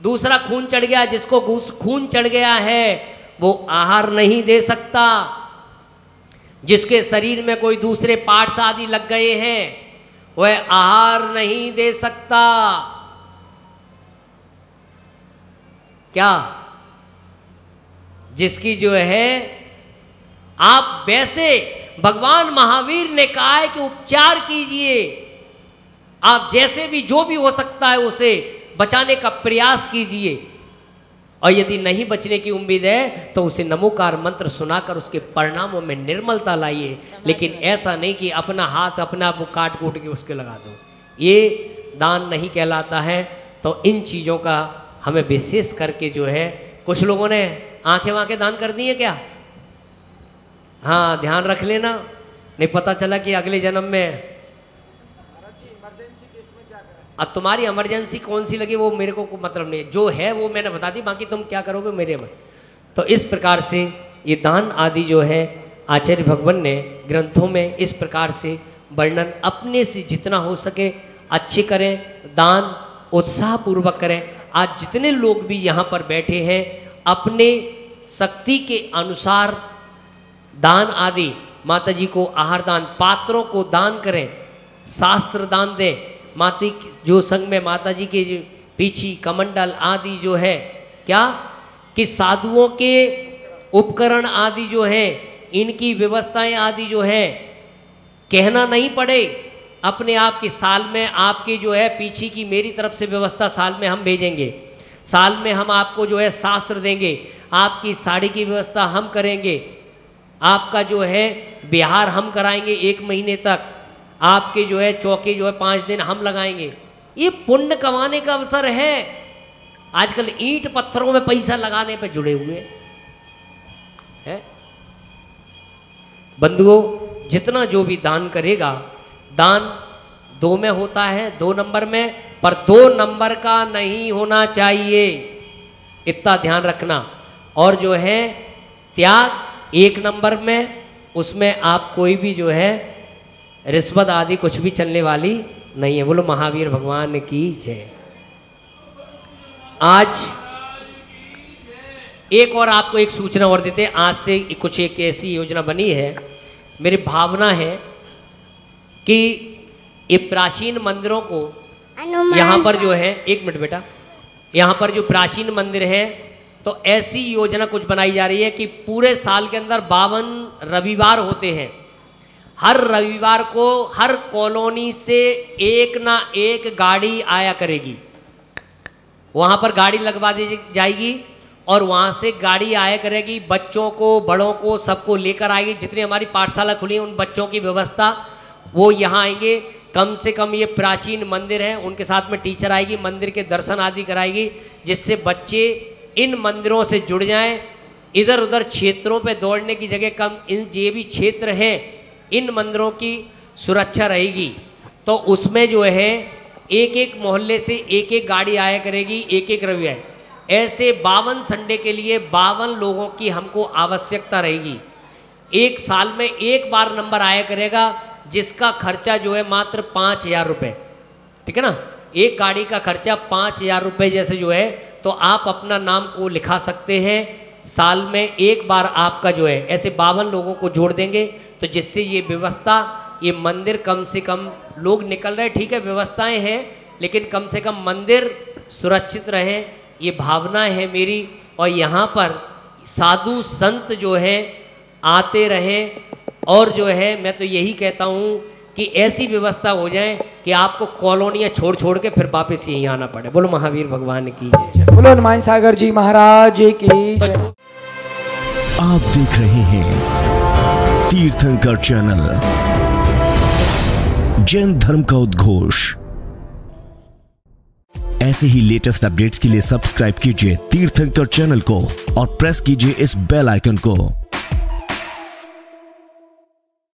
[SPEAKER 4] दूसरा खून चढ़ गया, जिसको खून चढ़ गया है, वो आहार नहीं दे सकता। जिसके शरीर में कोई दूसरे पार्ट्स आदि लग गए हैं वह आहार नहीं दे सकता। क्या? जिसकी जो है, आप वैसे भगवान महावीर ने कहा है कि उपचार कीजिए। आप जैसे भी जो भी हो सकता है उसे बचाने का प्रयास कीजिए। और यदि नहीं बचने की उम्मीद है तो उसे नमोकार मंत्र सुनाकर उसके परिणामों में निर्मलता लाइए। लेकिन ऐसा नहीं कि अपना हाथ अपना वो काट कूट के उसके लगा दो। ये दान नहीं कहलाता है तो इन चीज़ों का हमें विशेष करके जो है कुछ लोगों ने आँखें वाँखें दान कर दी है क्या? हाँ ध्यान रख लेना। नहीं पता चला कि अगले जन्म में अब तुम्हारी इमरजेंसी कौन सी लगी, वो मेरे को मतलब नहीं जो है वो मैंने बता दी, बाकी तुम क्या करोगे मेरे में। तो इस प्रकार से ये दान आदि जो है, आचार्य भगवान ने ग्रंथों में इस प्रकार से वर्णन अपने से जितना हो सके, अच्छे करें, दान उत्साहपूर्वक करें। आज जितने लोग भी यहाँ पर बैठे हैं, अपने शक्ति के अनुसार दान आदि माता जी को आहार दान, पात्रों को दान करें, शास्त्र दान दें माती जो संग में माता जी के पीछी कमंडल आदि जो है, क्या? कि साधुओं के उपकरण आदि जो है, इनकी व्यवस्थाएँ आदि जो है, कहना नहीं पड़े। अपने आप की साल में आपकी जो है, पीछे की मेरी तरफ़ से व्यवस्था साल में हम भेजेंगे। साल में हम आपको जो है, शास्त्र देंगे। आपकी साड़ी की व्यवस्था हम करेंगे। आपका जो है, बिहार हम कराएँगे एक महीने तक। आपके जो है चौके जो है पाँच दिन हम लगाएँगे। ये पुण्य कमाने का अवसर है। आजकल ईंट पत्थरों में पैसा लगाने पे जुड़े हुए। हैं? बंधुओं, जितना जो भी दान करेगा, दान दो में होता है, दो नंबर में, पर दो नंबर का नहीं होना चाहिए। इतना ध्यान रखना। और जो है, त्याग एक नंबर में, उसमें आप कोई भी जो है रिश्वत आदि कुछ भी चलने वाली नहीं है। बोलो महावीर भगवान की जय। आज एक और आपको एक सूचना और देते हैं। आज से कुछ एक ऐसी योजना बनी है। मेरी भावना है कि ये प्राचीन मंदिरों को यहाँ पर जो है एक मिनट बेटा यहाँ पर जो प्राचीन मंदिर है तो ऐसी योजना कुछ बनाई जा रही है कि पूरे साल के अंदर बावन रविवार होते हैं। हर रविवार को हर कॉलोनी से एक ना एक गाड़ी आया करेगी। वहाँ पर गाड़ी लगवा दी जाएगी और वहाँ से गाड़ी आया करेगी। बच्चों को, बड़ों को, सबको लेकर आएगी। जितनी हमारी पाठशाला खुली है, उन बच्चों की व्यवस्था वो यहाँ आएँगे। कम से कम ये प्राचीन मंदिर है, उनके साथ में टीचर आएगी, मंदिर के दर्शन आदि कराएगी, जिससे बच्चे इन मंदिरों से जुड़ जाएँ। इधर उधर क्षेत्रों पे दौड़ने की जगह कम, इन ये भी क्षेत्र हैं इन मंदिरों की सुरक्षा रहेगी। तो उसमें जो है एक एक मोहल्ले से एक एक गाड़ी आया करेगी एक एक रविवार ऐसे बावन संडे के लिए बावन लोगों की हमको आवश्यकता रहेगी। एक साल में एक बार नंबर आया करेगा, जिसका खर्चा जो है मात्र पाँच हज़ार रुपये ठीक है ना? एक गाड़ी का खर्चा पाँच हज़ार रुपये जैसे जो है तो आप अपना नाम को लिखा सकते हैं। साल में एक बार आपका जो है, ऐसे बावन लोगों को जोड़ देंगे तो जिससे ये व्यवस्था ये मंदिर कम से कम लोग निकल रहे ठीक है व्यवस्थाएँ हैं लेकिन कम से कम मंदिर सुरक्षित रहें ये भावना है मेरी। और यहाँ पर साधु संत जो है आते रहें। और जो है मैं तो यही कहता हूँ कि ऐसी व्यवस्था हो जाए कि आपको कॉलोनियाँ छोड़ छोड़ के फिर वापस यहीं आना पड़े। बोलो महावीर भगवान की जय।
[SPEAKER 6] बोलो हनुमान सागर जी महाराज की
[SPEAKER 1] आप देख रहे हैं तीर्थंकर चैनल। जैन धर्म का उद्घोष। ऐसे ही लेटेस्ट अपडेट्स के लिए सब्सक्राइब कीजिए तीर्थंकर चैनल को और प्रेस कीजिए इस बेल आइकन को।